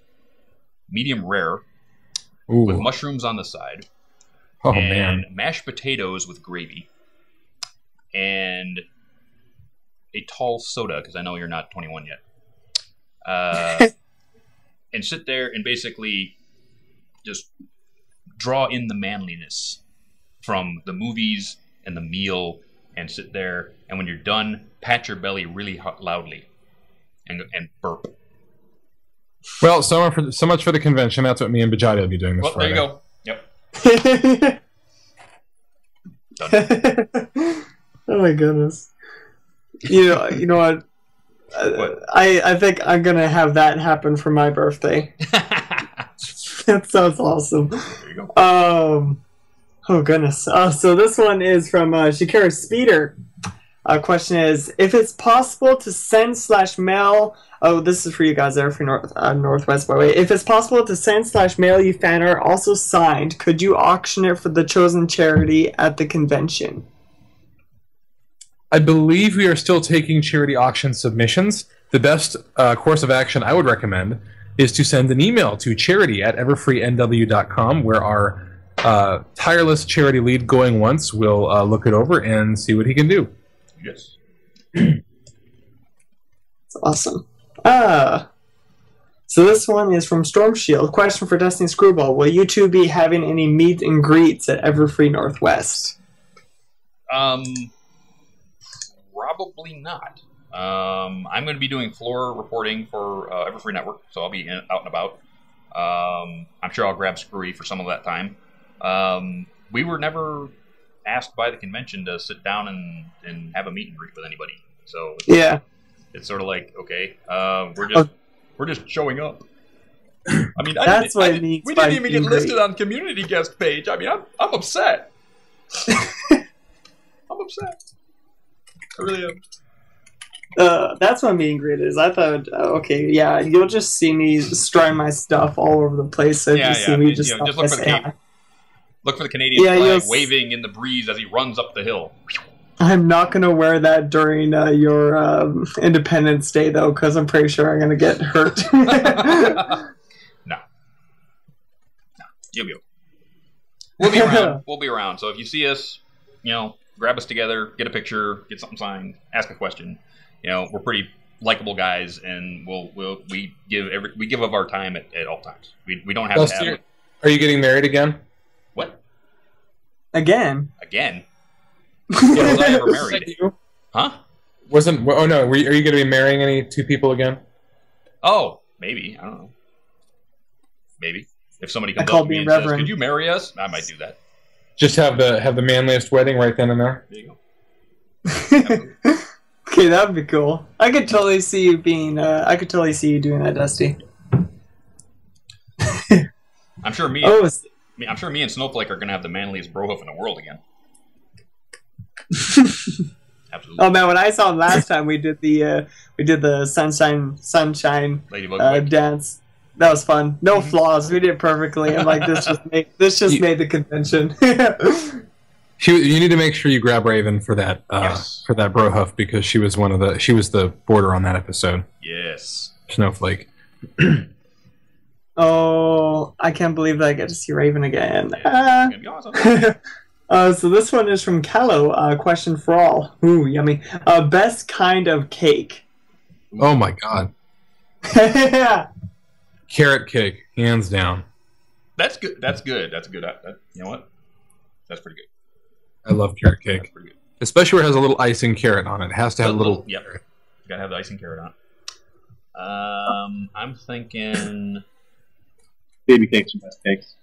medium rare, with mushrooms on the side, Oh, and man. mashed potatoes with gravy, and a tall soda because I know you're not 21 yet. Uh, and sit there and basically just draw in the manliness from the movies and the meal and sit there and when you're done pat your belly really ho- loudly and, and burp Well, so much, for, so much for the convention. That's what me and Bejoty will be doing this well there you go yep done oh my goodness. You know, you know what? What? I I think I'm gonna have that happen for my birthday. that sounds awesome. go Um, oh goodness. Uh, so this one is from uh, Shakira Speeder. Uh, question is, if it's possible to send slash mail. Oh, this is for you guys there for North uh, Northwest by the way. If it's possible to send slash mail you fan art also signed, could you auction it for the chosen charity at the convention? I believe we are still taking charity auction submissions. The best uh, course of action I would recommend is to send an email to charity at everfreenw.com where our uh, tireless charity lead going once will uh, look it over and see what he can do. yes It's awesome. Ah. So this one is from Storm Shield. Question for Destiny Screwball: Will you two be having any meet and greets at Everfree Northwest? um probably not um, I'm going to be doing floor reporting for uh, Everfree Network, so I'll be in, out and about. Um, I'm sure I'll grab Screwy for some of that time. Um, we were never asked by the convention to sit down and, and have a meet and greet with anybody, so Yeah. it's sort of like okay, uh, we're just we're just showing up. I mean, I That's what I it didn't- means we didn't even get listed great. on community guest page. I mean, I'm I'm upset. I'm upset. I really am. Uh, that's what meet and greet is. I thought, uh, okay, yeah, you'll just see me destroying my stuff all over the place. So Yeah, you yeah, see me just, know, just look for the say cape. hi. Look for the Canadian Yeah, flag waving in the breeze as he runs up the hill. I'm not gonna wear that during uh, your um, Independence Day though, because I'm pretty sure I'm gonna get hurt. no. No. You'll be okay. We'll be around. We'll be around. So if you see us, you know, grab us together, get a picture, get something signed, ask a question. You know, we're pretty likable guys, and we'll we'll we give every we give of our time at, at all times. We, we don't have to Dusty, have are you getting married again? what Again. again? When was I ever married? you? Huh? Wasn't oh no? Were you, are you going to be marrying any two people again? Oh, maybe I don't know. Maybe if somebody comes up to me being and says, "Could you marry us?" I might do that. Just have the have the manliest wedding right then and there. There you go. okay, that would be cool. I could totally see you being. Uh, I could totally see you doing that, Dusty. I'm sure me. Oh, mean, I'm sure me and Snowflake are going to have the manliest bro hoof in the world again. Absolutely. Oh man, when I saw him last time, we did the uh, we did the sunshine sunshine uh, dance. That was fun. No flaws. We did it perfectly. I'm like, this just made this just made the convention. She, you need to make sure you grab Raven for that uh, Yes. for that bro huff because she was one of the she was the border on that episode. yes. Snowflake. oh, I can't believe that I get to see Raven again. It's Ah. awesome. uh, so this one is from Callow. Uh, question for all. Ooh, yummy. Uh, best kind of cake. Oh my god, carrot cake, hands down. That's good. That's good. That's good. That, that- you know what? That's pretty good. I love carrot cake, especially where it has a little icing carrot on it. It has to have a little. Yep. You gotta have the icing carrot on. it. Um, I'm thinking Baby cakes are best cakes.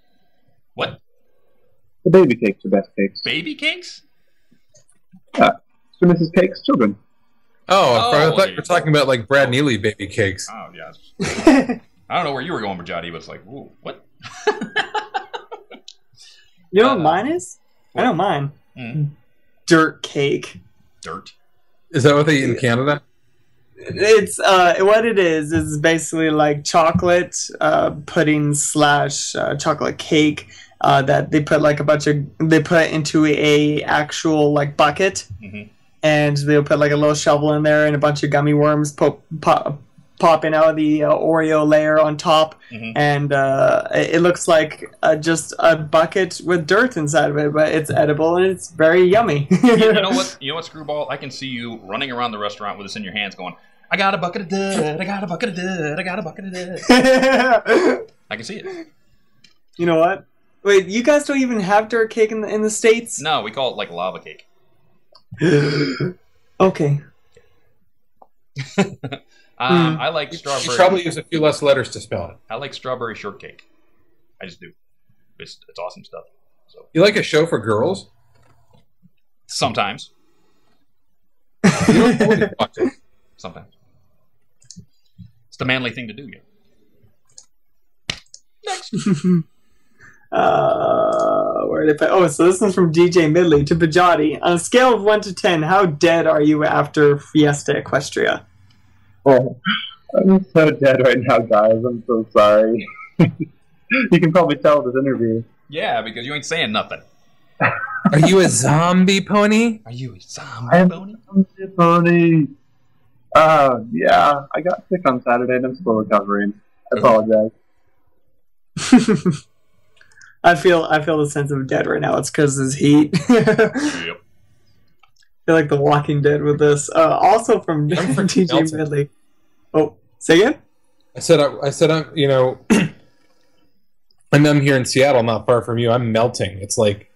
what? The baby cakes are best cakes. Baby cakes? So Mrs. Cakes, children. Oh, I Oh, thought there you you were talking about like Brad Neely baby cakes. Oh yeah. I don't know where you were going, Bejoty, but it's like, whoa, what? You know what Uh, mine is? I know mine. Mm, Dirt cake. dirt. Is that what they eat in Canada? It's uh, what it is is basically like chocolate uh, pudding slash uh, chocolate cake uh, that they put like a bunch of they put into a actual like bucket Mhm. and they'll put like a little shovel in there and a bunch of gummy worms pop, pop popping out of the uh, Oreo layer on top Mhm. and uh, it looks like uh, just a bucket with dirt inside of it but it's edible and it's very yummy. you, you know what? You know what, Screwball? I can see you running around the restaurant with this in your hands, going, "I got a bucket of dirt. I got a bucket of dirt. I got a bucket of dirt." I can see it. You know what? Wait, you guys don't even have dirt cake in the in the states? No, we call it like lava cake. okay. Um, Hmm. I like strawberry. should probably use a few less letters to spell it. I like strawberry shortcake. I just do. It's it's awesome stuff. So You like a show for girls? sometimes, You don't watch it. sometimes, it's the manly thing to do. Yeah. Next. uh, where did I put? Oh, so this one's from DJ Midley to Bejoty. On a scale of one to ten, how dead are you after Fiesta Equestria? Oh, I'm so dead right now, guys. I'm so sorry. you can probably tell this interview. Yeah, because you ain't saying nothing. Are you a zombie pony? Are you a zombie I'm- pony? I'm Pony. Uh, yeah, I got sick on Saturday and I'm still recovering. I apologize. I feel I feel the sense of dead right now. It's because of this heat. Yep. Feel like The Walking Dead with this. Uh, also from I'm freaking DJ melting. Midley. Oh, say again. I said, I, I said, I'm, you know, I'm, I'm here in Seattle, not far from you. I'm melting. It's like,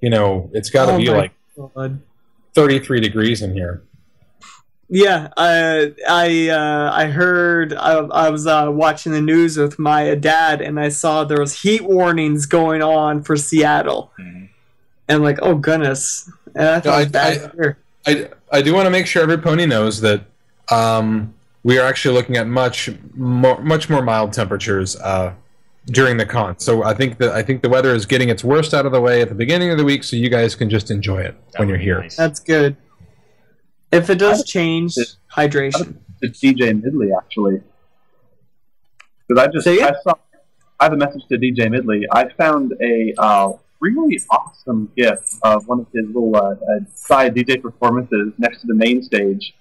you know, it's got to Oh be like God. 33 degrees in here. Yeah, I I uh, I heard I, I was uh, watching the news with my dad, and I saw there was heat warnings going on for Seattle, Mhm. and like, oh goodness, and I thought No, it was I- bad I- I, I do want to make sure every pony knows that um, we are actually looking at much more, much more mild temperatures uh, during the con. So I think that I think the weather is getting its worst out of the way at the beginning of the week, so you guys can just enjoy it That when you're here. nice. That's good. If it does change, hydration. It's DJ Midley, actually. Because I just I saw I have a message to DJ Midley. I found a uh, really awesome GIF of one of his little uh, uh, side DJ performances next to the main stage.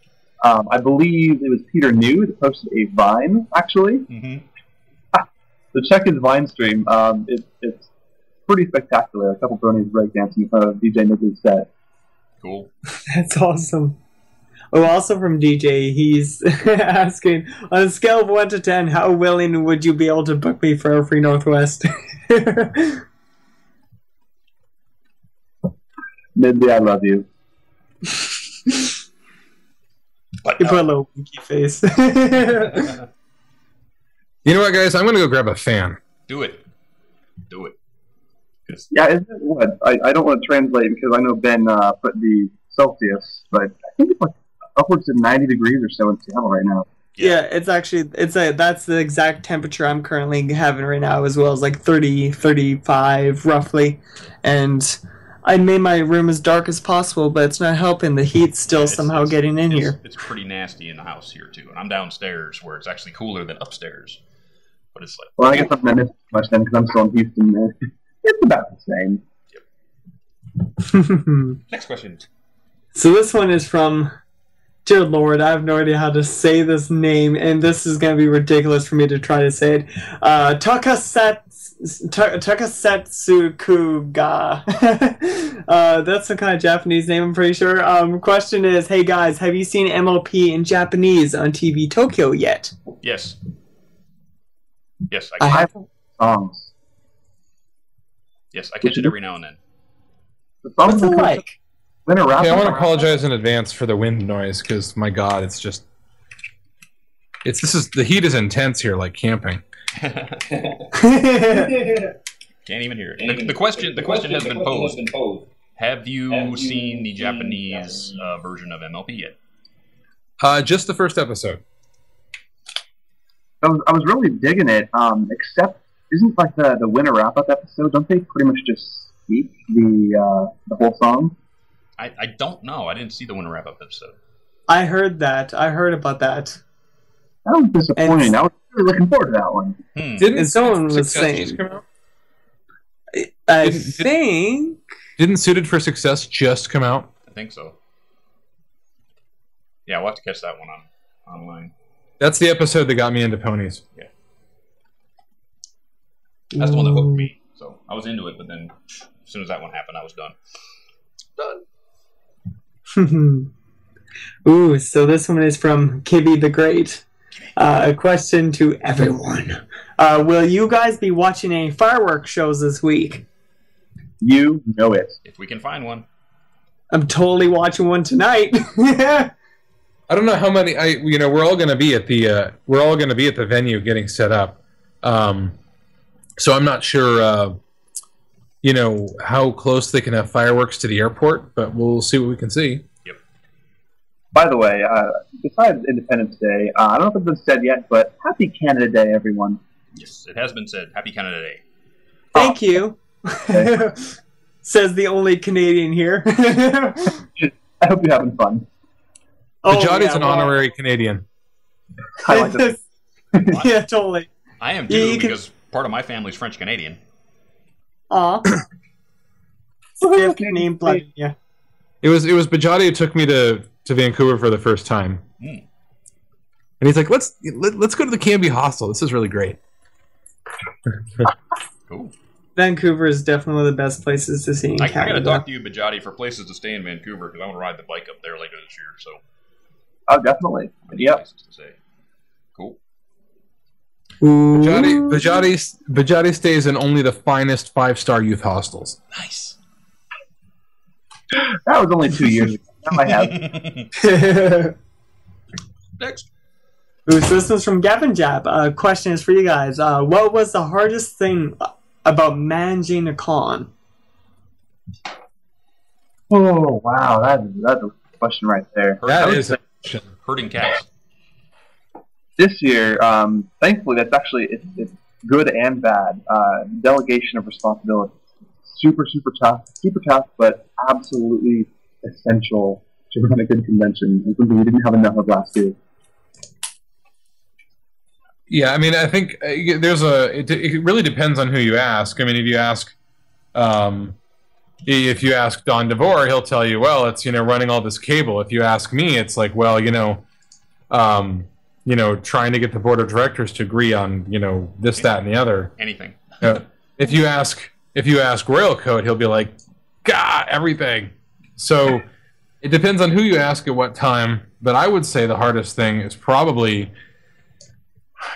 Um, I believe it was Peter New that posted a Vine, actually. Mhm. So check his Vine stream. Um, it, it's pretty spectacular. A couple bronies breakdancing in front of DJ Midley's set. Cool. That's awesome. Oh, also from DJ, he's asking on a scale of one to ten, how willing would you be able to book me for Everfree Northwest? Midley, I love you. But you put a little winky face. You know what, guys? I'm going to go grab a fan. do it. Do it. 'Cause- Yeah, is it what? I, I don't want to translate because I know Ben uh, put the Celsius, but I think it's like upwards of 90 degrees or so in Seattle right now. Yeah, it's actually it's a that's the exact temperature I'm currently having right now as well as like 30 35 roughly. And I made my room as dark as possible, but it's not helping. The heat's still It's- somehow it's- getting in it's, here. It's pretty nasty in the house here too, and I'm downstairs where it's actually cooler than upstairs. But it's like Well, I guess I'm not missing too much then because I'm still in Houston. It's about the same. Yep. next question. so this one is from Dear Lord, I have no idea how to say this name, and this is going to be ridiculous for me to try to say it. Uh, Takasets- Ta- Takasetsukuga. uh, that's some kind of Japanese name, I'm pretty sure. Um, question is, hey guys, have you seen MLP in Japanese on TV Tokyo yet? Yes. Yes, I I, have. Songs. yes, I catch it every now and then. The What's it like? Winter rap. Okay, I want to apologize in advance for the wind noise because my God, it's just it's this is the heat is intense here, like camping. Can't even hear it. The, the question, the question has been posed. Have you seen the Japanese uh, version of MLP yet? Uh, just the first episode. I was, I was really digging it. Um, except, isn't like the the winter wrap up episode? Don't they pretty much just speak the uh, the whole song? I, I don't know. I didn't see the winter wrap up episode. I heard that. I heard about that. That was disappointing. And- I was really looking forward to that one. Hmm. Didn't And someone was Success saying- just come out? I Didn't- did- think. Didn't Suited for Success just come out? I think so. Yeah, we'll have to catch that one on online. That's the episode that got me into ponies. Yeah. That's the one that hooked me. So I was into it, but then as soon as that one happened, I was done. Done. Ooh, so this one is from Kibby the Great. Uh, a question to everyone. Uh, will you guys be watching any fireworks shows this week? You know it. If we can find one. I'm totally watching one tonight. I don't know how many. I you know we're all going to be at the uh, we're all going to be at the venue getting set up. Um, so I'm not sure. You know how close they can have fireworks to the airport, but we'll see what we can see. Yep. By the way, uh, besides Independence Day, uh, I don't know if it's been said yet, but Happy Canada Day, everyone. Yes, it has been said. Happy Canada Day. Thank you. Okay. Says the only Canadian here. I hope you're having fun. The oh, Jotty's yeah, an well, honorary Canadian. I like this. yeah, totally. I am Yeah, too you can- because part of my family's French Canadian. Aw. they have Canadian blood. It was it was Bejoty who took me to, to Vancouver for the first time, Hmm. and he's like, "Let's let, let's go to the Cambie Hostel. This is really great." Cool. Vancouver is definitely one of the best places to see in I, I gotta talk to you, Bejoty, for places to stay in Vancouver because I want to ride the bike up there later this year. So, Oh, definitely. Yep. places to stay. Cool. Ooh. Bejoty Bejoty Bejoty stays in only the finest five star youth hostels. Nice. That was only two years ago. Now I have. Next. Ooh, this is from Gavin Jab. Uh, question is for you guys. Uh, what was the hardest thing about managing a con? Oh wow, that that's a question right there. That I would is say a question. Herding cats. This year. Um, thankfully, that's actually it's, it's good and bad. Uh, delegation of responsibility. Super, super tough. Super tough, but absolutely essential to run a good convention, and something we didn't have enough of last year. Yeah, I mean, I think uh, there's a. It, it really depends on who you ask. I mean, if you ask, um, if you ask Don Devore, he'll tell you, well, it's you know running all this cable. If you ask me, it's like, well, you know, um, you know, trying to get the board of directors to agree on you know this, that, and the other. Anything. Uh, if you ask, if you ask Royal Code, he'll be like, God, everything. So it depends on who you ask at what time. But I would say the hardest thing is probably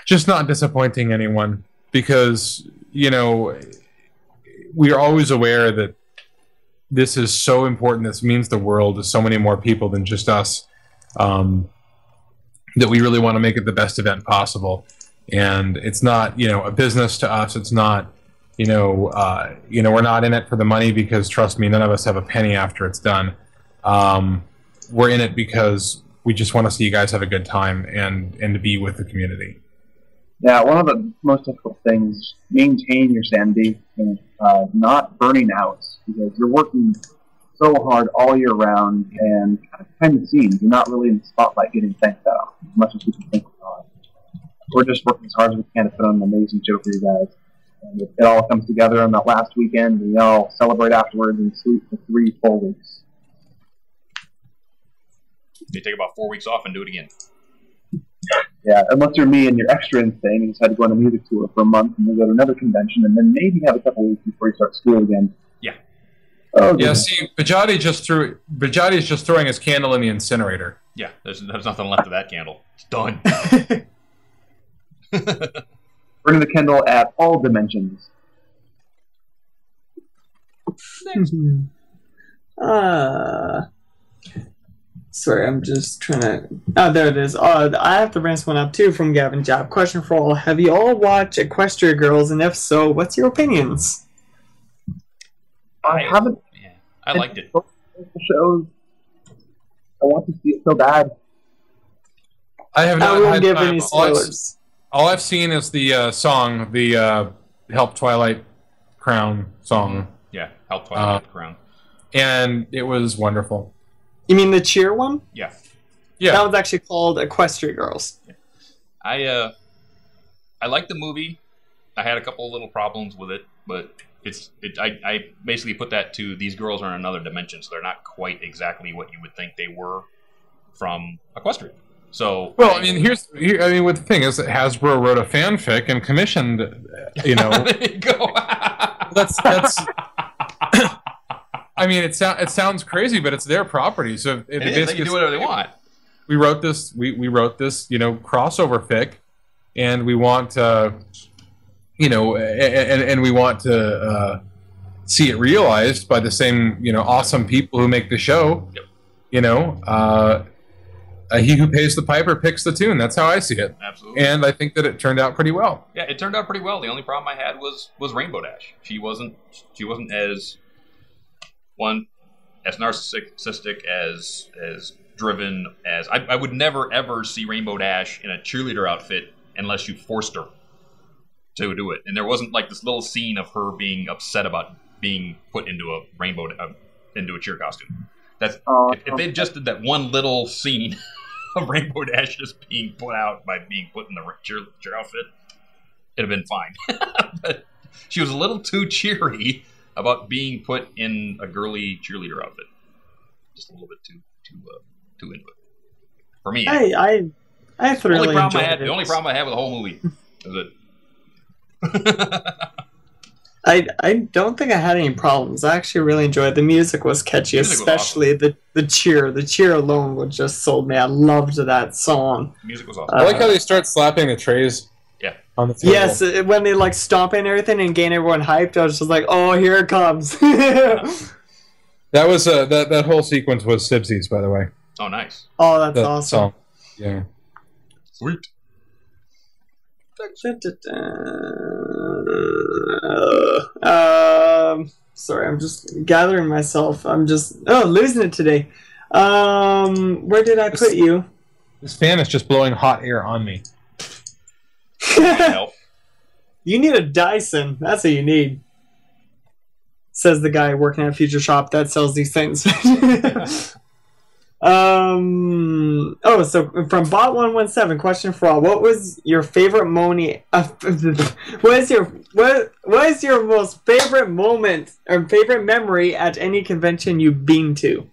just not disappointing anyone because you know we are always aware that this is so important this means the world to so many more people than just us um, that we really want to make it the best event possible. And it's not you know a business to us. It's not you know uh, you know we're not in it for the money because trust me none of us have a penny after it's done. Um, we're in it because we just want to see you guys have a good time and and to be with the community. Yeah, one of the most difficult things maintain your sanity. And uh, not burning out because you're working so hard all year round and kind of behind the scenes. You're not really in the spotlight getting thanked that often, as much as we can think we are. We're just working as hard as we can to put on an amazing show for you guys. And it, it all comes together on that last weekend, and we all celebrate afterwards and sleep for three full weeks. They take about four weeks off and do it again. Yeah, unless you're me and you're extra insane, you just had to go on a music tour for a month and then go to another convention and then maybe have a couple weeks before you start school again. Yeah. Oh, Yeah, see, Bejoty just threw Bejoty is just throwing his candle in the incinerator. Yeah, there's, there's nothing left of that candle. It's done. burning the candle at all dimensions. uh, sorry, I'm just trying to. Oh, there it is. Uh, I have to bring this one up too from Gavin Job. Question for all: Have you all watched Equestria Girls, and if so, what's your opinions? I haven't Yeah, I liked it. shows. I want to see it so bad. I have I not won't had give time. any All I've, spoilers. all I've seen is the uh, song, the uh, "Help Twilight Crown" song, Yeah, help Twilight Crown. and it was wonderful. You mean the cheer one? Yeah, Yeah, That was actually called Equestria Girls. I uh, I liked the movie. I had a couple of little problems with it, but it's it. I, I basically put that to these girls are in another dimension, so they're not quite exactly what you would think they were from Equestria. So Well, I mean, here's here, I mean, what the thing is that Hasbro wrote a fanfic and commissioned, you know, there you go. that's that's. I mean, it sounds it sounds crazy, but it's their property. So it, It is, they can do whatever they want. we wrote this we, we wrote this you know crossover fic and we want uh you know and, and we want to uh see it realized by the same you know awesome people who make the show Yep. you know uh uh, he who pays the piper picks the tune that's how i see it Absolutely. and i think that it turned out pretty well Yeah, it turned out pretty well. The only problem I had was was Rainbow Dash. She wasn't she wasn't as one as narcissistic as as driven as I, I would never ever see Rainbow Dash in a cheerleader outfit unless you forced her to do it. And there wasn't like this little scene of her being upset about being put into a rainbow uh, into a cheer costume. That's Uh, if, if they just did that one little scene of Rainbow Dash just being put out by being put in the cheer, cheer outfit, it'd have been fine. but she was a little too cheery about being put in a girly cheerleader outfit. Just a little bit too too uh, too into it for me. I I I the thoroughly only problem I had, it. the only problem I had with the whole movie was it. I I don't think I had any problems. I actually really enjoyed it. The music was catchy, Music was especially the the cheer. The cheer alone would just sold me. I loved that song. music was awesome. i like how they start slapping the trays Yeah. on the table. Yes, it- when they like stomp and everything and gain everyone hyped, I was just like, oh, here it comes. that was uh, that that whole sequence was sibsy's by the way oh, nice. oh, that's the awesome. song yeah Sweet. Um, sorry, I'm just gathering myself. I'm just oh losing it today. Um, where did I put you? this fan is just blowing hot air on me Help. You need a Dyson. That's what you need. Says the guy working at a future shop that sells these things. um. Oh, so from Bot One One Seven, question for all: What was your favorite Moni? Uh, what is your what? What is your most favorite moment or favorite memory at any convention you've been to?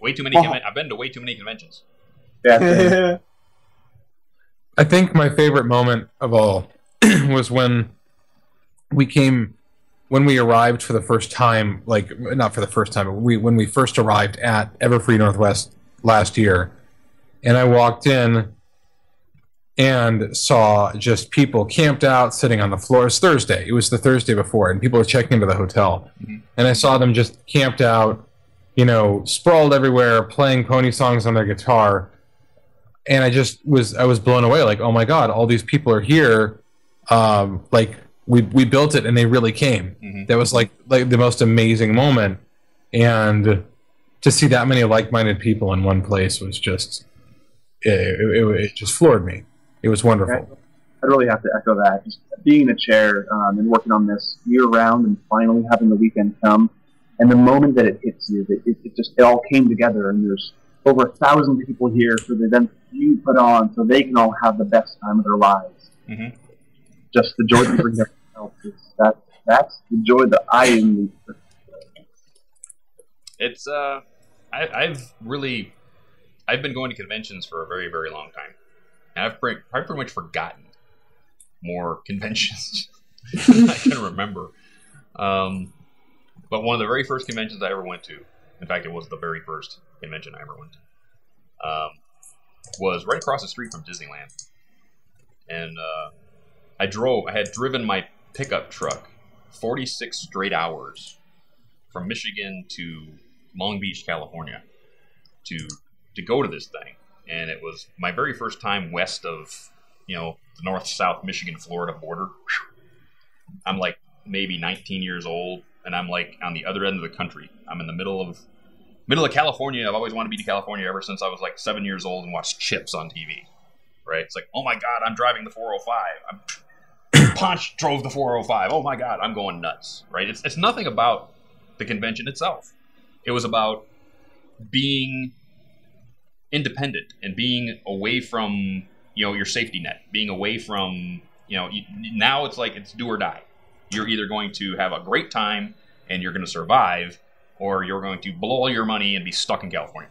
Way too many. Oh. Conven- I've been to way too many conventions. Yeah. I think my favorite moment of all was when we came when we arrived for the first time, like not for the first time, but we when we first arrived at Everfree Northwest last year, and I walked in and saw just people camped out sitting on the floor. It was Thursday. It was the Thursday before, and people were checking into the hotel, Mhm. and I saw them just camped out, you know, sprawled everywhere, playing pony songs on their guitar and I just was I was blown away. Like, oh my god, all these people are here. Um, like we we built it, and they really came. Mhm. That was like like the most amazing moment, and to see that many like-minded people in one place was just it, it, it just floored me. It was wonderful. I'd really have to echo that. Just being in a chair um, and working on this year round, and finally having the weekend come, and the moment that it hits you, it, it, it just it all came together, and there's over a thousand people here for the event you put on, so they can all have the best time of their lives. Mhm. Just the joy that brings everyone else. That that's the joy that I am. It's uh, I, I've really, I've been going to conventions for a very very long time, and I've pretty, I've pretty much forgotten more conventions I can remember. Um, but one of the very first conventions I ever went to, in fact, it was the very first convention I ever went to, um, was right across the street from Disneyland, and uh, I drove. I had driven my pickup truck 46 straight hours from Michigan to Long Beach, California, to to go to this thing, and it was my very first time west of you know the north south Michigan Florida border. I'm like maybe 19 years old, and I'm like on the other end of the country. I'm in the middle of middle of California. I've always wanted to be to California ever since I was like seven years old and watched Chips on TV. Right? It's like, oh my god, I'm driving the 405. I'm Punch drove the 405. Oh my god, I'm going nuts. Right? It's it's nothing about the convention itself. It was about being independent and being away from you know your safety net, being away from you know you, now it's like it's do or die. You're either going to have a great time and you're going to survive, or you're going to blow all your money and be stuck in California.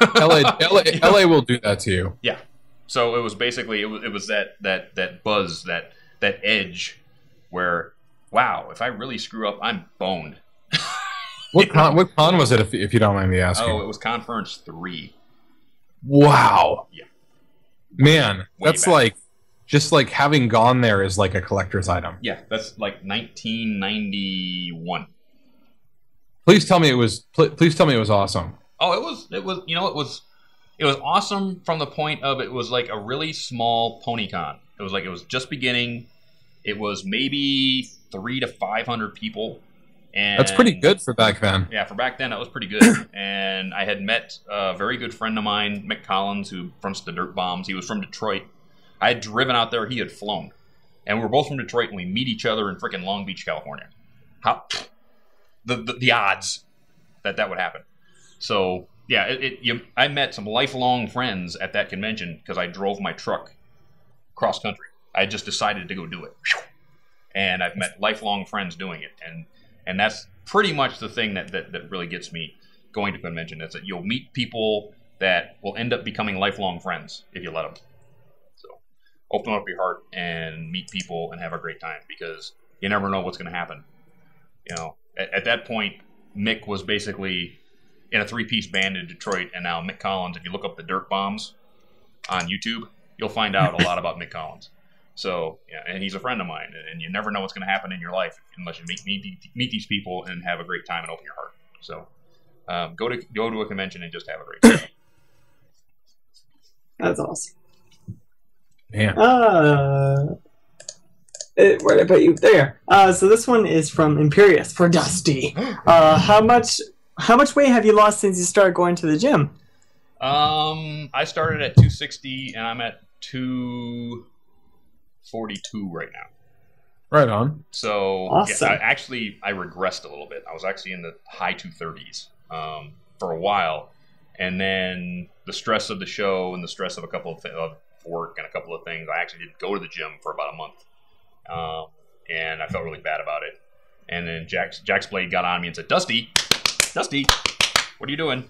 LA, LA, LA will do that to you. Yeah. So it was basically it was, it was that that that buzz that that edge where wow if I really screw up I'm boned. What con, what con was it, if, if you don't mind me asking? Oh, it was conference three. wow. Yeah. Man, Way that's back. like just like having gone there is like a collector's item. Yeah, that's like 1991. Please tell me it was. Pl- please tell me it was awesome. Oh, it was it was you know it was it was awesome from the point of it was like a really small PonyCon. It was like it was just beginning. It was maybe three to five hundred people. And That's pretty good for back then. Yeah, for back then, that was pretty good. and I had met a very good friend of mine, Mick Collins, who fronts the Dirtbombs. He was from Detroit. I had driven out there; he had flown, and we were both from Detroit, and we meet each other in freaking Long Beach, California. How the the, the odds that that would happen? So yeah, it, it, you, I met some lifelong friends at that convention because I drove my truck cross country. I just decided to go do it, and I've met lifelong friends doing it, and and that's pretty much the thing that, that, that really gets me going to convention. Is that you'll meet people that will end up becoming lifelong friends if you let them so open up your heart and meet people and have a great time because you never know what's going to happen. You know at, at that point mick was basically in a three-piece band in detroit and now mick collins if you look up the dirt bombs on youtube you'll find out a lot about mick collins so, yeah, and he's a friend of mine, and you never know what's going to happen in your life unless you meet, meet meet these people and have a great time and open your heart. So, um, go to go to a convention and just have a great time. That's awesome. Man, Uh, it, where did I put you? There. Uh, so this one is from Imperious for Dusty. Uh, how much how much weight have you lost since you started going to the gym? um, I started at 260, and I'm at 242 right now. right on. So, Awesome. yeah, I, actually, I regressed a little bit. I was actually in the high 230s um, for a while, and then the stress of the show and the stress of a couple of, th- of work and a couple of things, I actually didn't go to the gym for about a month, um, and I felt really bad about it. And then Jack's Jack's Blade got on me and said, "Dusty, Dusty, what are you doing?"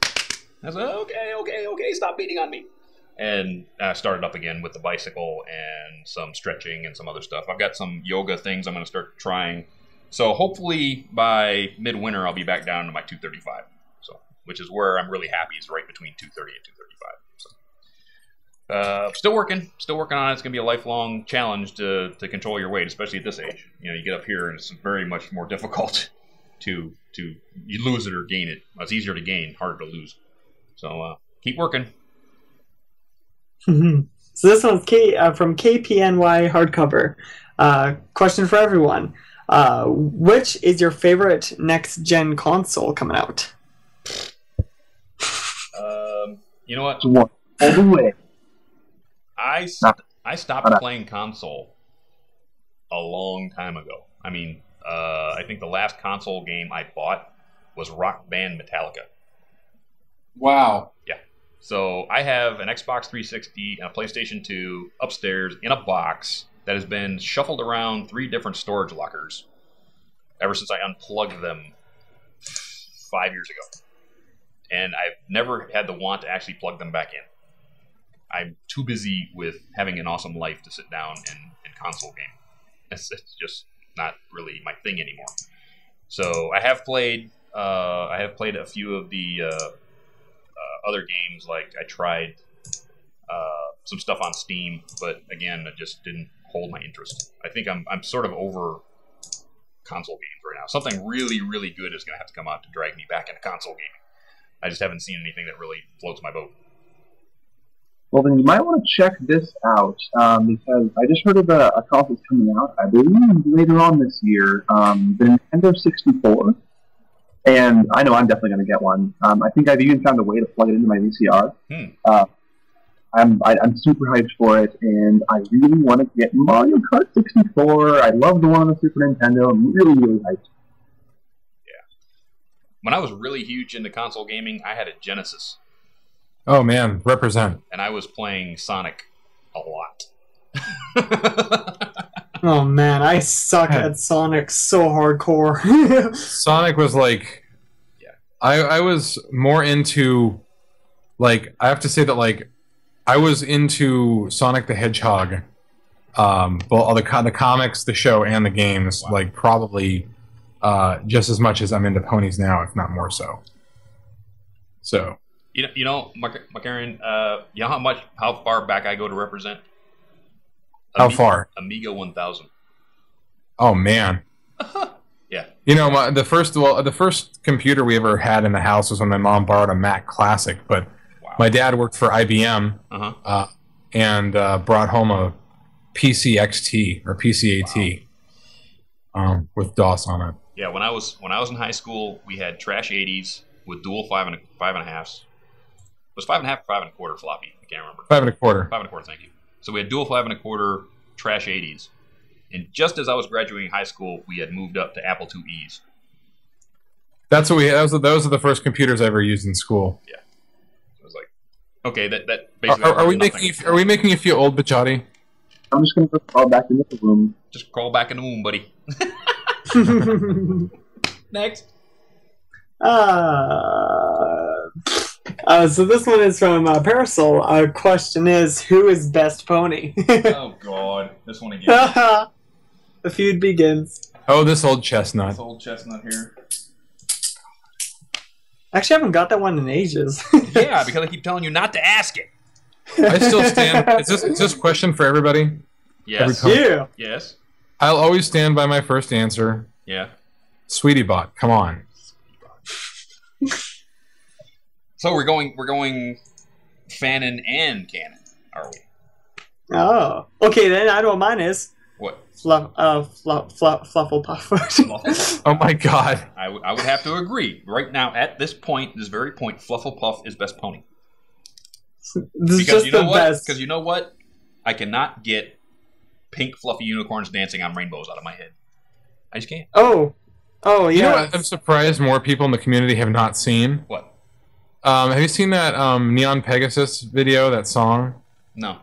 I said, "Okay, okay, okay, stop beating on me." And I started up again with the bicycle and some stretching and some other stuff. I've got some yoga things I'm going to start trying. So hopefully by midwinter I'll be back down to my 235. So which is where I'm really happy is right between 230 and 235. So uh, still working, still working on it. It's going to be a lifelong challenge to, to control your weight, especially at this age. You know, you get up here and it's very much more difficult to to you lose it or gain it. It's easier to gain, harder to lose. So uh, keep working. So this one's K, uh, from KPNY Hardcover. Uh, question for everyone. Uh, which is your favorite next gen console coming out? Um, you know what? One all the way. I st- I stopped playing console a long time ago. I mean, uh, I think the last console game I bought was Rock Band Metallica. Wow. So I have an Xbox 360 and a PlayStation 2 upstairs in a box that has been shuffled around three different storage lockers ever since I unplugged them five years ago. And I've never had the want to actually plug them back in. I'm too busy with having an awesome life to sit down and, and console game. It's, it's just not really my thing anymore. So I have played. Uh, I have played a few of the uh, uh, other games. Like I tried uh, some stuff on Steam, but again, it just didn't hold my interest. I think I'm I'm sort of over console games right now. Something really really good is going to have to come out to drag me back into console gaming. I just haven't seen anything that really floats my boat. Well, then you might want to check this out um, because I just heard of a, a console that's coming out. I believe later on this year, um, the Nintendo 64. And I know I'm definitely going to get one. Um, I think I've even found a way to plug it into my VCR. Hmm. Uh, I'm I, I'm super hyped for it, and I really want to get Mario Kart 64. I love the one on the Super Nintendo. I'm really really hyped. Yeah. When I was really huge into console gaming, I had a Genesis, Oh man, represent. and I was playing Sonic a lot. Oh man, I suck Yeah. at Sonic so hardcore. Sonic was like, Yeah. I I was more into, like I have to say that like, I was into Sonic the Hedgehog, um, well all the the comics, the show, and the games Wow. like probably, uh, just as much as I'm into ponies now, if not more so. So You know, you know, Mac- Markarian, uh, you know how much, how far back I go to represent? How far? Amiga 1000. Oh man. Yeah. You know, my, the first well, the first computer we ever had in the house was when my mom borrowed a Mac Classic, but Wow. my dad worked for IBM Uh huh. uh, and uh, brought home a PCXT or PCAT um, with DOS on it. Yeah. When I was when I was in high school, we had trash 80s with dual five and a, five and a halves. It was five and a half, or five and a quarter floppy. I can't remember. Five and a quarter. Five and a quarter. Thank you. So we had dual five and a quarter trash 80s, and just as I was graduating high school, we had moved up to Apple IIe's. That's what we. That was, those are the first computers I ever used in school. Yeah. I was like, okay, that that Are, basically. are, are we nothing. making? you- Are we making you feel old, Bejoty? I'm just going to crawl back into the room. Just crawl back in the womb, buddy. Next. uh, uh, so this one is from uh, Parasol. Our question is, who is best pony? oh God, this one again. the feud begins. Oh, this old chestnut. This old chestnut here. Actually, I haven't got that one in ages. Yeah, because I keep telling you not to ask it. I still stand. Is this is this question for everybody? Yes. Every yeah. Yes. I'll always stand by my first answer. Yeah. Sweetie Bot, come on. So we're going. We're going. Fanon and Canon, are we? Oh. Okay, then I don't know what mine is. What? Fluff, uh, fluff, fluff, flufflepuff. Oh my God. I, w- I would have to agree. Right now, at this point, this very point, Flufflepuff is best pony. this is Because just you know the what? best. Because you know what? I cannot get pink fluffy unicorns dancing on rainbows out of my head. I just can't. Oh. Oh, You know yeah. what I'm surprised more people in the community have not seen? What? Um, have you seen that um, Neon Pegasus video, that song? No.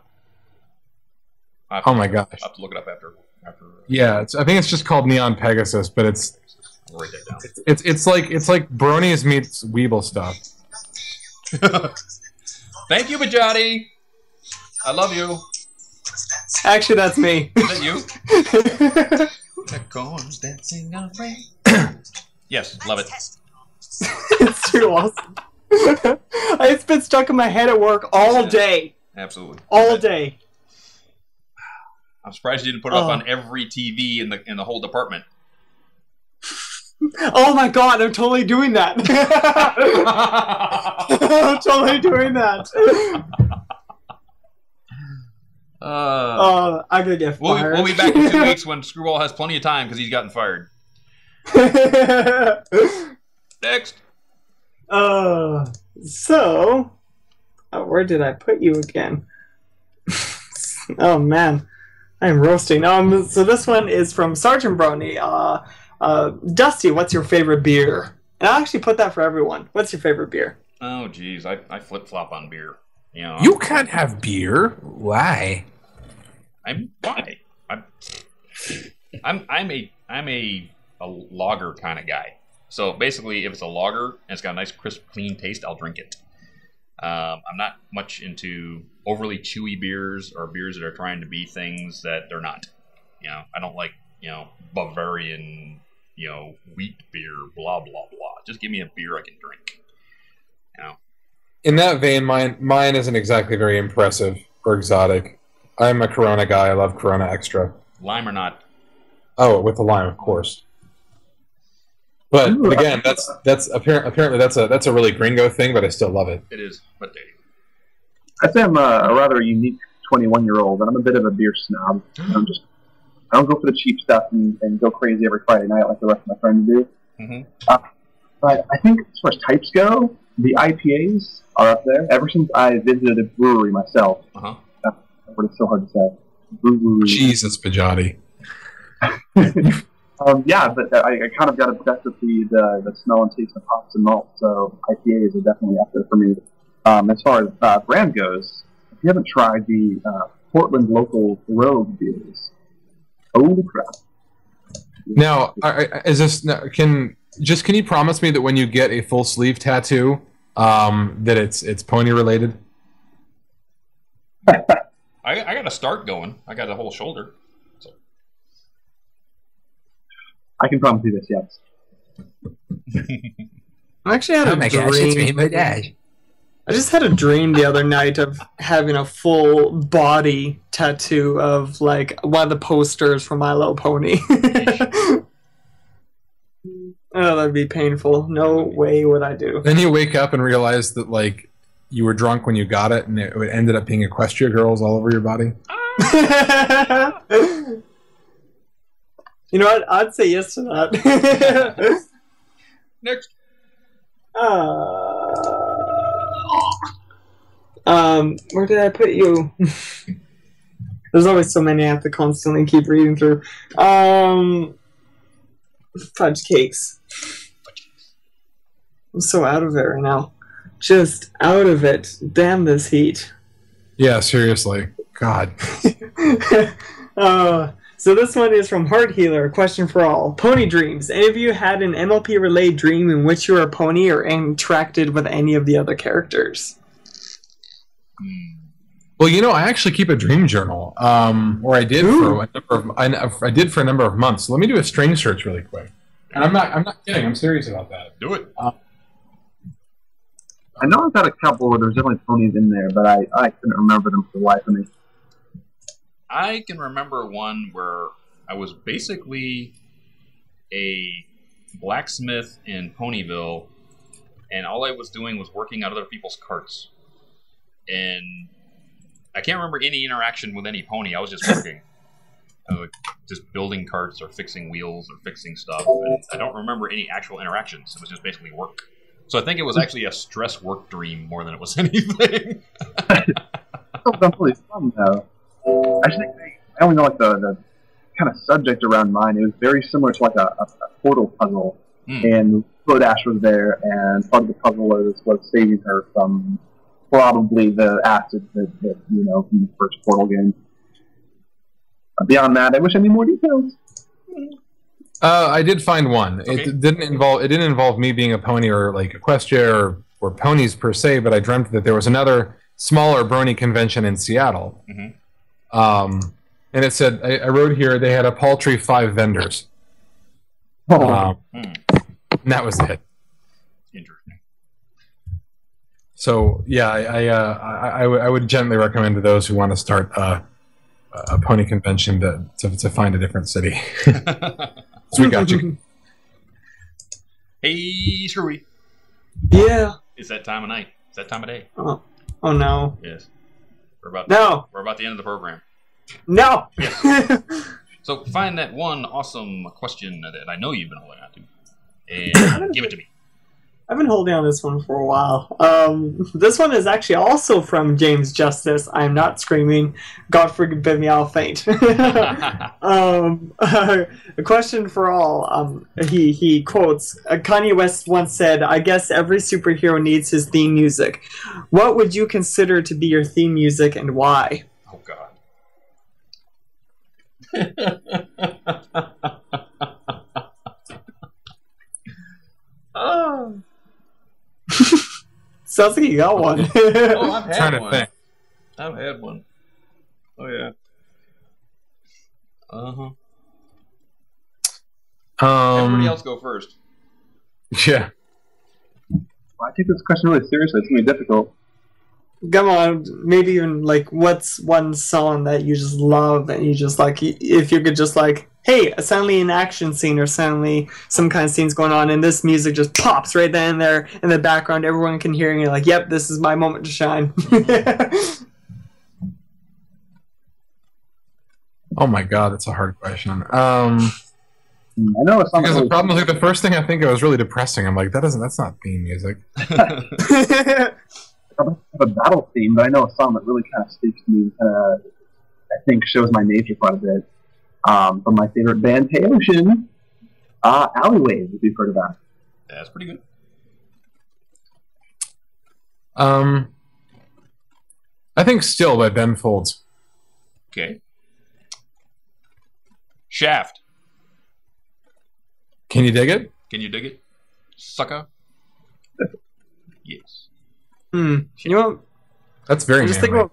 Oh my gosh. I'll have to look it up after. After. Yeah, it's, I think it's just called Neon Pegasus, but it's I'll write that down. it's it's like it's like Bronies meets Weeble stuff. Thank you, Bejoty. I love you. Actually, that's me. Is that you? Unicorns dancing on rain. yes, love it. it's too awesome. it's been stuck in my head at work all day. Absolutely. All day. I'm surprised you didn't put it up Oh. on every TV in the in the whole department. Oh my god, I'm totally doing that. I'm totally doing that. Uh, Oh, I'm gonna get we'll, fired. we'll be back in two weeks when Screwball has plenty of time because he's gotten fired. Next. Uh, so, oh, where did I put you again? oh man, I'm roasting. Um, so this one is from Sergeant Brony. Uh, uh, Dusty, what's your favorite beer? And I'll actually put that for everyone. What's your favorite beer? Oh, geez, I, I flip flop on beer. You know, You can't have beer. Why? I'm why? I'm I'm I'm a I'm a a lager kind of guy. So basically, if it's a lager and it's got a nice crisp, clean taste, I'll drink it. Um, I'm not much into overly chewy beers or beers that are trying to be things that they're not. You know, I don't like you know Bavarian you know wheat beer, blah blah blah. Just give me a beer I can drink. You know, In that vein, mine mine isn't exactly very impressive or exotic. I'm a Corona guy. I love Corona Extra. lime or not, Oh, with the lime, of course. But, Ooh, again, that's that's apparent, apparently that's a that's a really gringo thing, but I still love it. it is. But they, I'd say I'm a, a rather unique 21 year old, and I'm a bit of a beer snob. I'm just I don't go for the cheap stuff and, and go crazy every Friday night like the rest of my friends do. Mhm. Uh, but I think as far as types go, the IPAs are up there. Ever since I visited a brewery myself, uh huh. but it's so hard to say. Brewery. Jesus, Bejoty. Um, yeah, but I, I kind of got obsessed with the, the, the smell and taste of hops and malt, so IPAs are definitely up there for me. Um, as far as uh, brand goes, if you haven't tried the uh, Portland local Rogue beers, holy crap! Now, I- I- is this can just can you promise me that when you get a full sleeve tattoo, um, that it's it's pony related? I, I got a start going. I got a whole shoulder. I can promise you this, yes. I actually had a dream. my dad. I just had a dream the other night of having a full body tattoo of like one of the posters for My Little Pony. oh, that'd be painful. No way would I do. Then you wake up and realize that like you were drunk when you got it, and it ended up being Equestria girls all over your body. you know what? I'd say yes to that. Next. Uh, um, where did I put you? There's always so many I have to constantly keep reading through. Um, fudge cakes. I'm so out of it right now. Just out of it. Damn this heat. Yeah, seriously. God. uh, so this one is from Heart Healer. Question for all: Pony dreams. Any of you had an MLP relayed dream in which you were a pony or interacted with any of the other characters? Well, you know, I actually keep a dream journal, um, or I did Ooh. for a number of I, I did for a number of months. Let me do a string search really quick. And I'm not I'm not kidding. I'm serious about that. Do it. I know I've had a couple where there's definitely ponies in there, but I, I couldn't remember them for the life of me. I can remember one where I was basically a blacksmith in Ponyville, and all I was doing was working on other people's carts. And I can't remember any interaction with any pony. I was just working. I was just building carts or fixing wheels or fixing stuff. And I don't remember any actual interactions. It was just basically work. So I think it was actually a stress work dream more than it was anything. Sounds really fun, though. I think I only know like the, the kind of subject around mine. It was very similar to like a, a, a portal puzzle, Hmm. and Dash was there, and part of the puzzle was, was saving her from probably the acid that, that you know from the first portal game. Uh, beyond that, I wish I knew more details. Uh, I did find one. Okay. It didn't involve it didn't involve me being a pony or like Equestria or, or ponies per se, but I dreamt that there was another smaller brony convention in Seattle. Mhm. Um, and it said I, I wrote here they had a paltry five vendors. Oh, Um, Hmm. and that was it. Interesting. So yeah, I I, uh, I, I would- I would gently recommend to those who want to start uh, a pony convention to, to to find a different city. so we got you. hey, Screwy. Yeah. It's that time of night. It's that time of day. Oh, oh no. Yes. We're about No. we're about the end of the program. No. So find that one awesome question that I know you've been holding on to, and give it to me. I've been holding on this one for a while. Um, this one is actually also from James Justice. I am not screaming. God forbid me, I'll faint. um, a question for all. Um, he he quotes uh, Kanye West once said, "I guess every superhero needs his theme music. What would you consider to be your theme music and why?" oh God. Oh. Sounds like you got one. Oh, I've had trying to one. think. I've had one. Oh yeah. Uh huh. Everybody Um, else go first. yeah. I take this question really seriously. It's gonna be difficult. Come on, maybe even like what's one song that you just love and you just like if you could just like hey suddenly an action scene or suddenly some kind of scene's going on and this music just pops right then and there in the background everyone can hear and you're like yep this is my moment to shine Oh my god, that's a hard question. Um, I know it's not because the problem is like the first thing I think of is really depressing. I'm like, that doesn't. That's not theme music. I don't have a battle theme, but I know a song that really kind of speaks to me. Uh, I think shows my nature quite a bit. Um, from my favorite band, Hey Ocean, uh, Alleyways, if you've heard of that. That's pretty good. Um, I think still by Ben Folds. Okay. Shaft. Can you dig it? Can you dig it? Sucker. Yes. hmm. you know That's very. just think about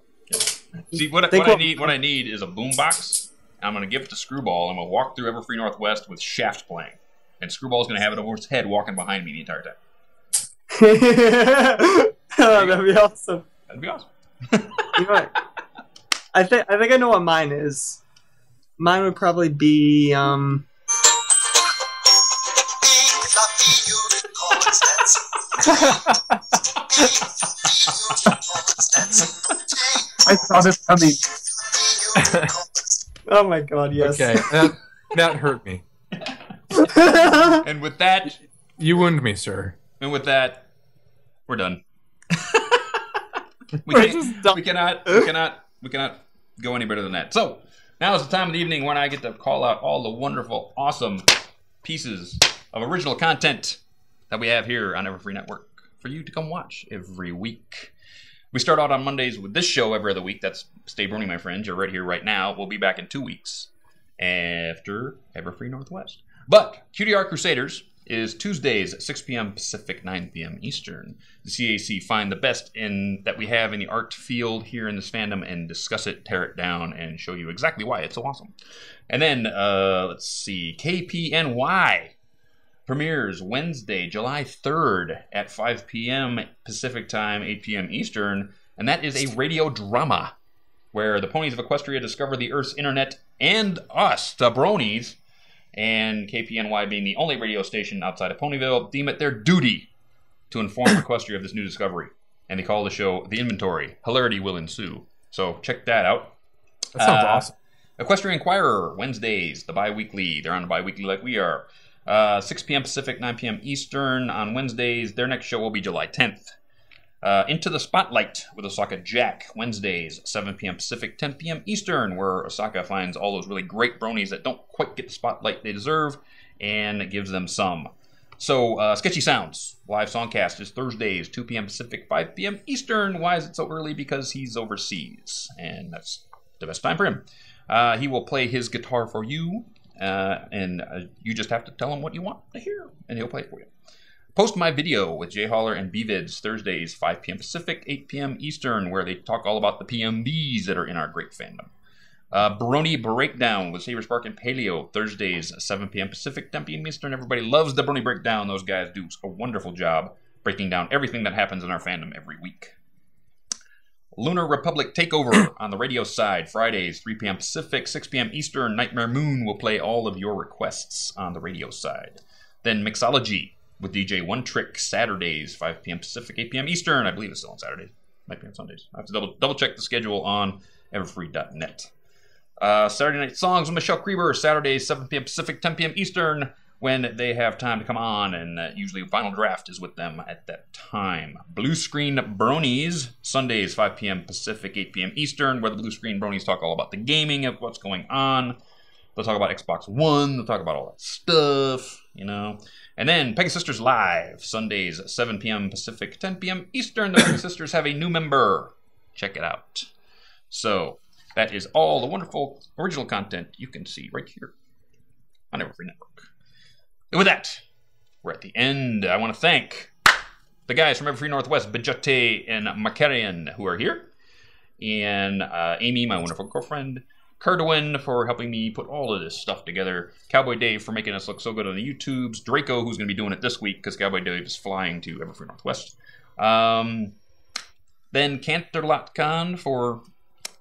See what, Think what I need. What I need is a boombox. I'm gonna give it to Screwball. I'm gonna walk through Everfree Northwest with Shaft playing, and Screwball's gonna have it over his head, walking behind me the entire time. oh, that'd be awesome That'd be awesome. you know what? I think I think I know what mine is. Mine would probably be um. I saw this coming. Oh my god, yes. Okay, that that hurt me. And with that, You wound me, sir. and with that, we're done. we, We're can't- just done. we cannot. We cannot. We cannot go any better than that. So now is the time of the evening when I get to call out all the wonderful, awesome pieces of original content that we have here on Everfree Network for you to come watch every week. We start out on Mondays with this show every other week. That's Stay Brony, my friends. You're right here, right now. We'll be back in two weeks after Everfree Northwest. But Cutie Art Crusaders is Tuesdays at 6 p.m. Pacific, 9 p.m. Eastern. The CAC find the best in that we have in the art field here in this fandom and discuss it, tear it down, and show you exactly why it's so awesome. And then uh, let's see, KPNY premieres Wednesday, July 3rd at 5 p.m. Pacific time, 8 p.m. Eastern, and that is a radio drama where the ponies of Equestria discover the Earth's internet and us, the bronies, and KPNY being the only radio station outside of Ponyville, deem it their duty to inform Equestria of this new discovery. And they call the show The Inventory. Hilarity will ensue. So check that out. That sounds Uh, awesome. Equestria Inquirer, Wednesdays, the bi weekly. They're on the bi weekly like we are. Uh, 6 p.m. Pacific, 9 p.m. Eastern on Wednesdays. Their next show will be July 10th. Uh, Into the Spotlight with Osaka Jack, Wednesdays, 7 p.m. Pacific, 10 p.m. Eastern, where Osaka finds all those really great bronies that don't quite get the spotlight they deserve and gives them some. So, uh, Sketchy Sounds, live songcast is Thursdays, 2 p.m. Pacific, 5 p.m. Eastern. Why is it so early? Because he's overseas, and that's the best time for him. Uh, he will play his guitar for you, uh, and uh, you just have to tell him what you want to hear, and he'll play it for you. Post my video with Jay Holler and BVids Thursdays, 5 p.m. Pacific, 8 p.m. Eastern, where they talk all about the PMVs that are in our great fandom. Uh, Brony Breakdown with Saber Spark and Paleo Thursdays, 7 p.m. Pacific, 10 p.m. Eastern. Everybody loves the Brony Breakdown. Those guys do a wonderful job breaking down everything that happens in our fandom every week. Lunar Republic Takeover on the radio side, Fridays, 3 p.m. Pacific, 6 p.m. Eastern. Nightmare Moon will play all of your requests on the radio side. Then Mixology with DJ One Trick, Saturdays, 5 p.m. Pacific, 8 p.m. Eastern. I believe it's still on Saturdays. Might be on Sundays. I have to double, double check the schedule on everfree.net. Uh, Saturday Night Songs with Michelle Creber, Saturdays, 7 p.m. Pacific, 10 p.m. Eastern, when they have time to come on, and uh, usually Final Draft is with them at that time. Blue Screen Bronies, Sundays, 5 p.m. Pacific, 8 p.m. Eastern, where the Blue Screen Bronies talk all about the gaming of what's going on. They'll talk about Xbox One, they'll talk about all that stuff, you know. And then Pegasisters Live, Sundays, 7 p.m. Pacific, 10 p.m. Eastern. The Peggy Sisters have a new member. Check it out. So, that is all the wonderful original content you can see right here on Everfree Network. And with that, we're at the end. I want to thank the guys from Everfree Northwest, Bejoty and Markarian, who are here, and uh, Amy, my wonderful girlfriend, Cardwin for helping me put all of this stuff together, Cowboy Dave for making us look so good on the YouTubes, Draco, who's going to be doing it this week because Cowboy Dave is flying to Everfree Northwest. Um, then Canterlotcon for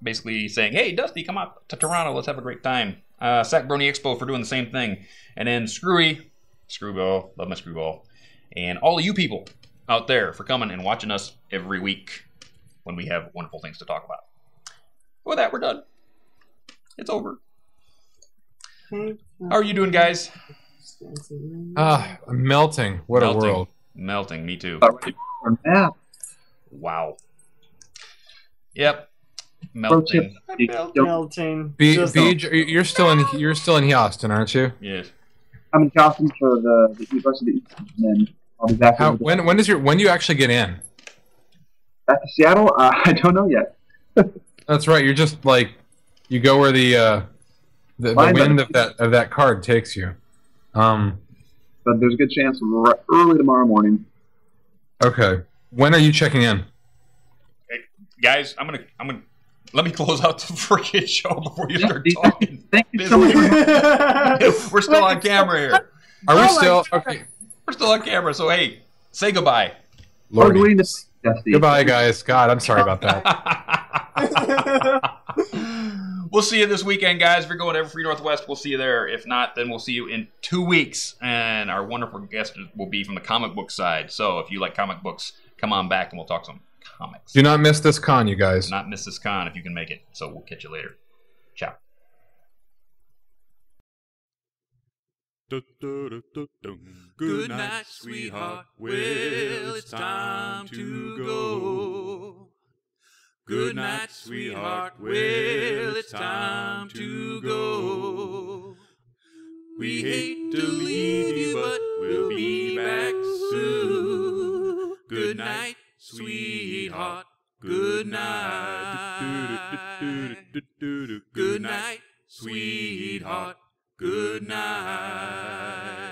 basically saying, "Hey, Dusty, come out to Toronto. Let's have a great time." Uh, Sac Brony Expo for doing the same thing, and then Screwy, Screwball, love my Screwball, and all of you people out there for coming and watching us every week when we have wonderful things to talk about. With that, we're done. It's over. How are you doing, guys? Ah, I'm melting. What Melting. a world. Melting. Me too. About ready for a nap. Wow. Yep. Pro Melting. you melting. Be, Just- you're still in you're still in Houston, aren't you? Yes. I'm in Charleston for the, the rest of the East, and then I'll be back How, over when when does your when do you actually get in? back to Seattle. Uh, I don't know yet. That's right. You're just like you go where the uh, the, the Fine, but- wind of that of that card takes you. Um. But there's a good chance r- early tomorrow morning. Okay. When are you checking in? Guys, I'm gonna I'm gonna let me close out the freaking show before you start talking. Thank you so much. We're still on camera here. Are we Oh still okay? We're still on camera, so hey, say goodbye. Lordy. Lordy. Goodbye, guys. God, I'm sorry about that. we'll see you this weekend, guys. If you're going to Everfree Northwest, we'll see you there. If not, then we'll see you in two weeks. And our wonderful guest will be from the comic book side. So if you like comic books, come on back and we'll talk some comics. Do not miss this con, you guys. Do not miss this con if you can make it. So we'll catch you later. Ciao. Good night, sweetheart. Well, it's time to go. Good night, sweetheart. Well, it's time to go. We hate to leave you, but we'll be back soon. Good night, sweetheart. Good night. Good night, sweetheart. Good night.